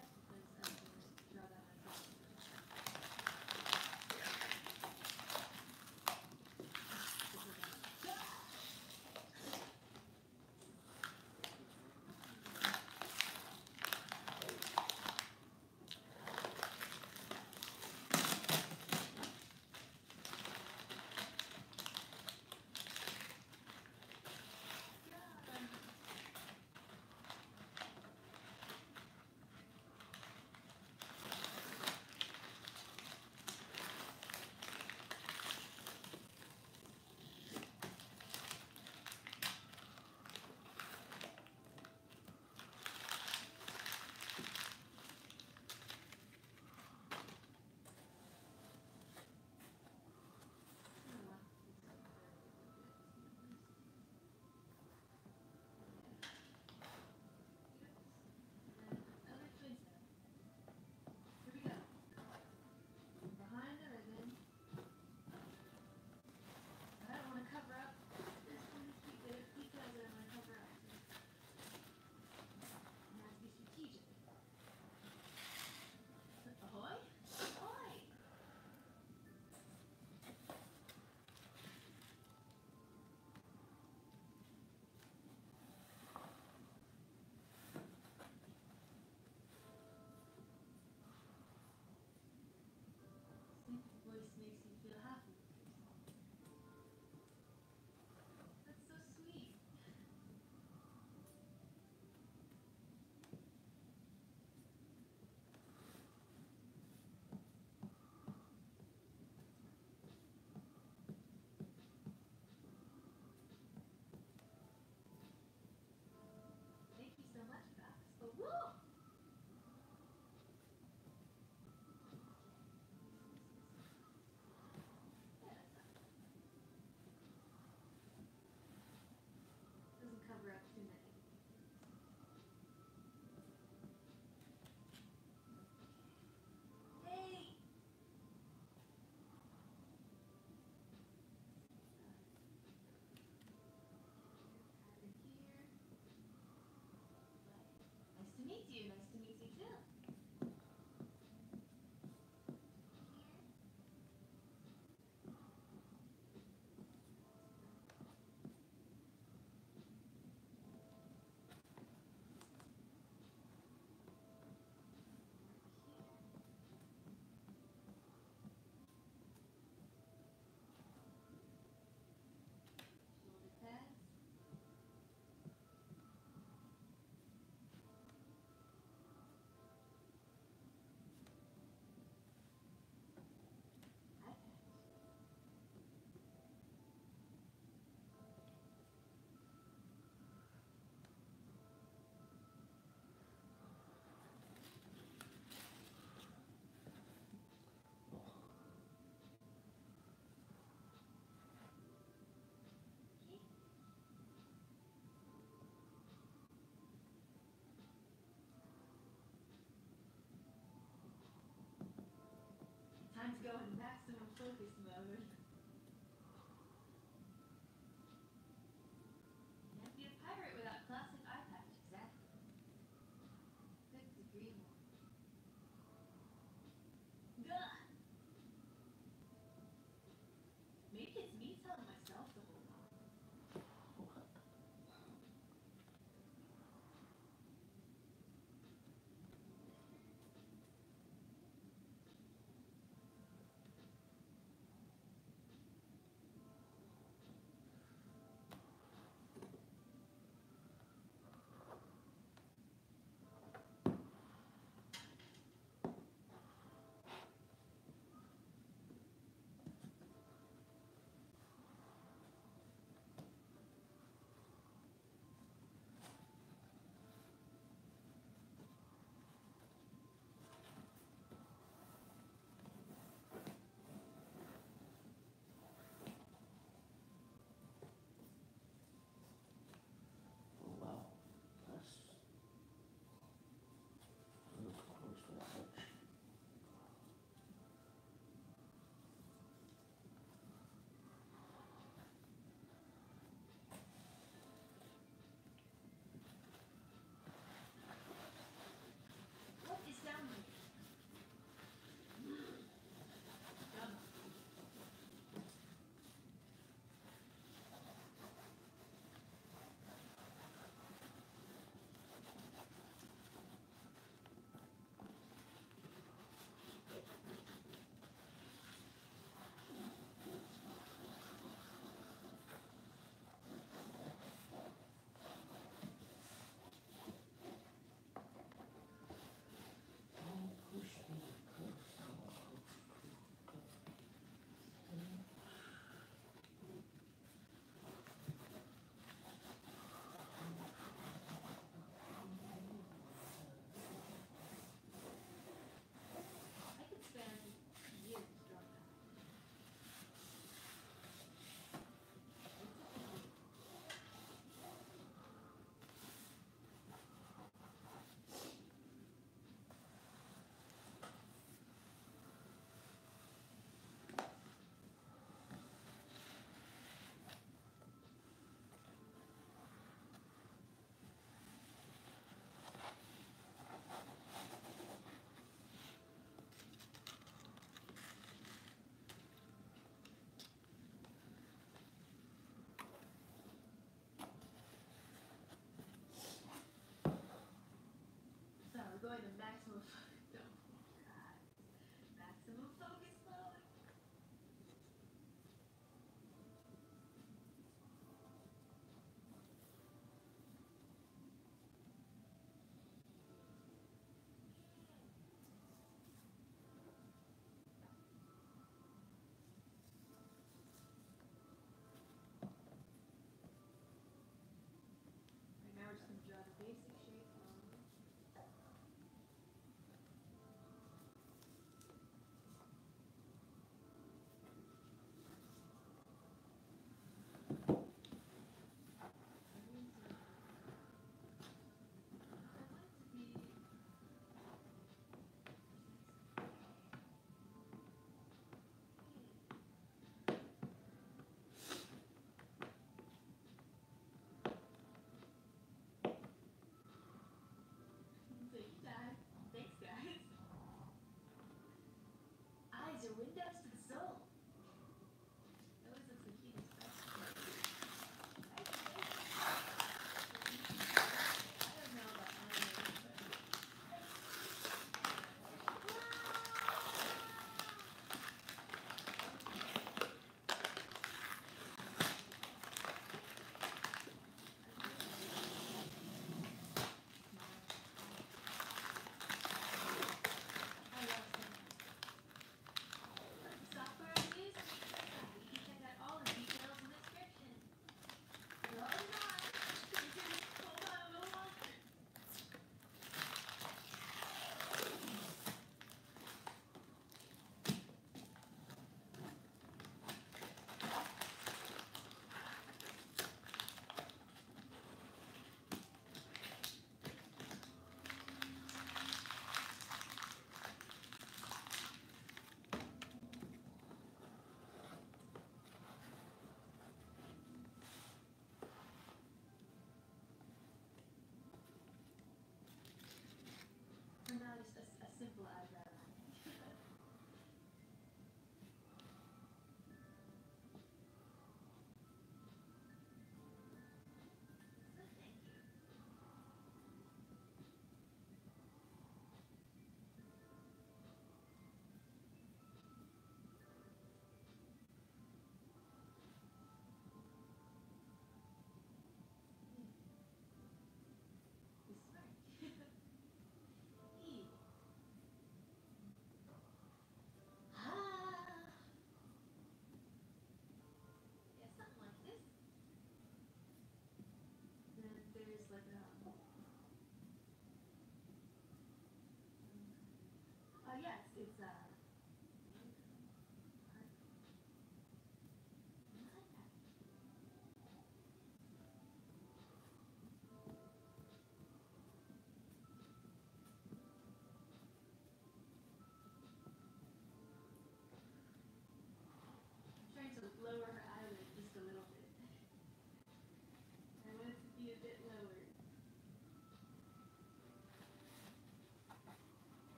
Time to go maximum focus mode.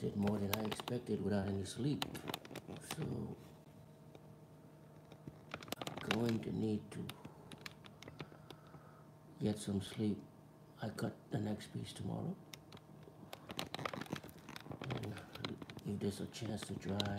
Did more than I expected without any sleep. So I'm going to need to get some sleep. I cut the next piece tomorrow. And give this a chance to dry.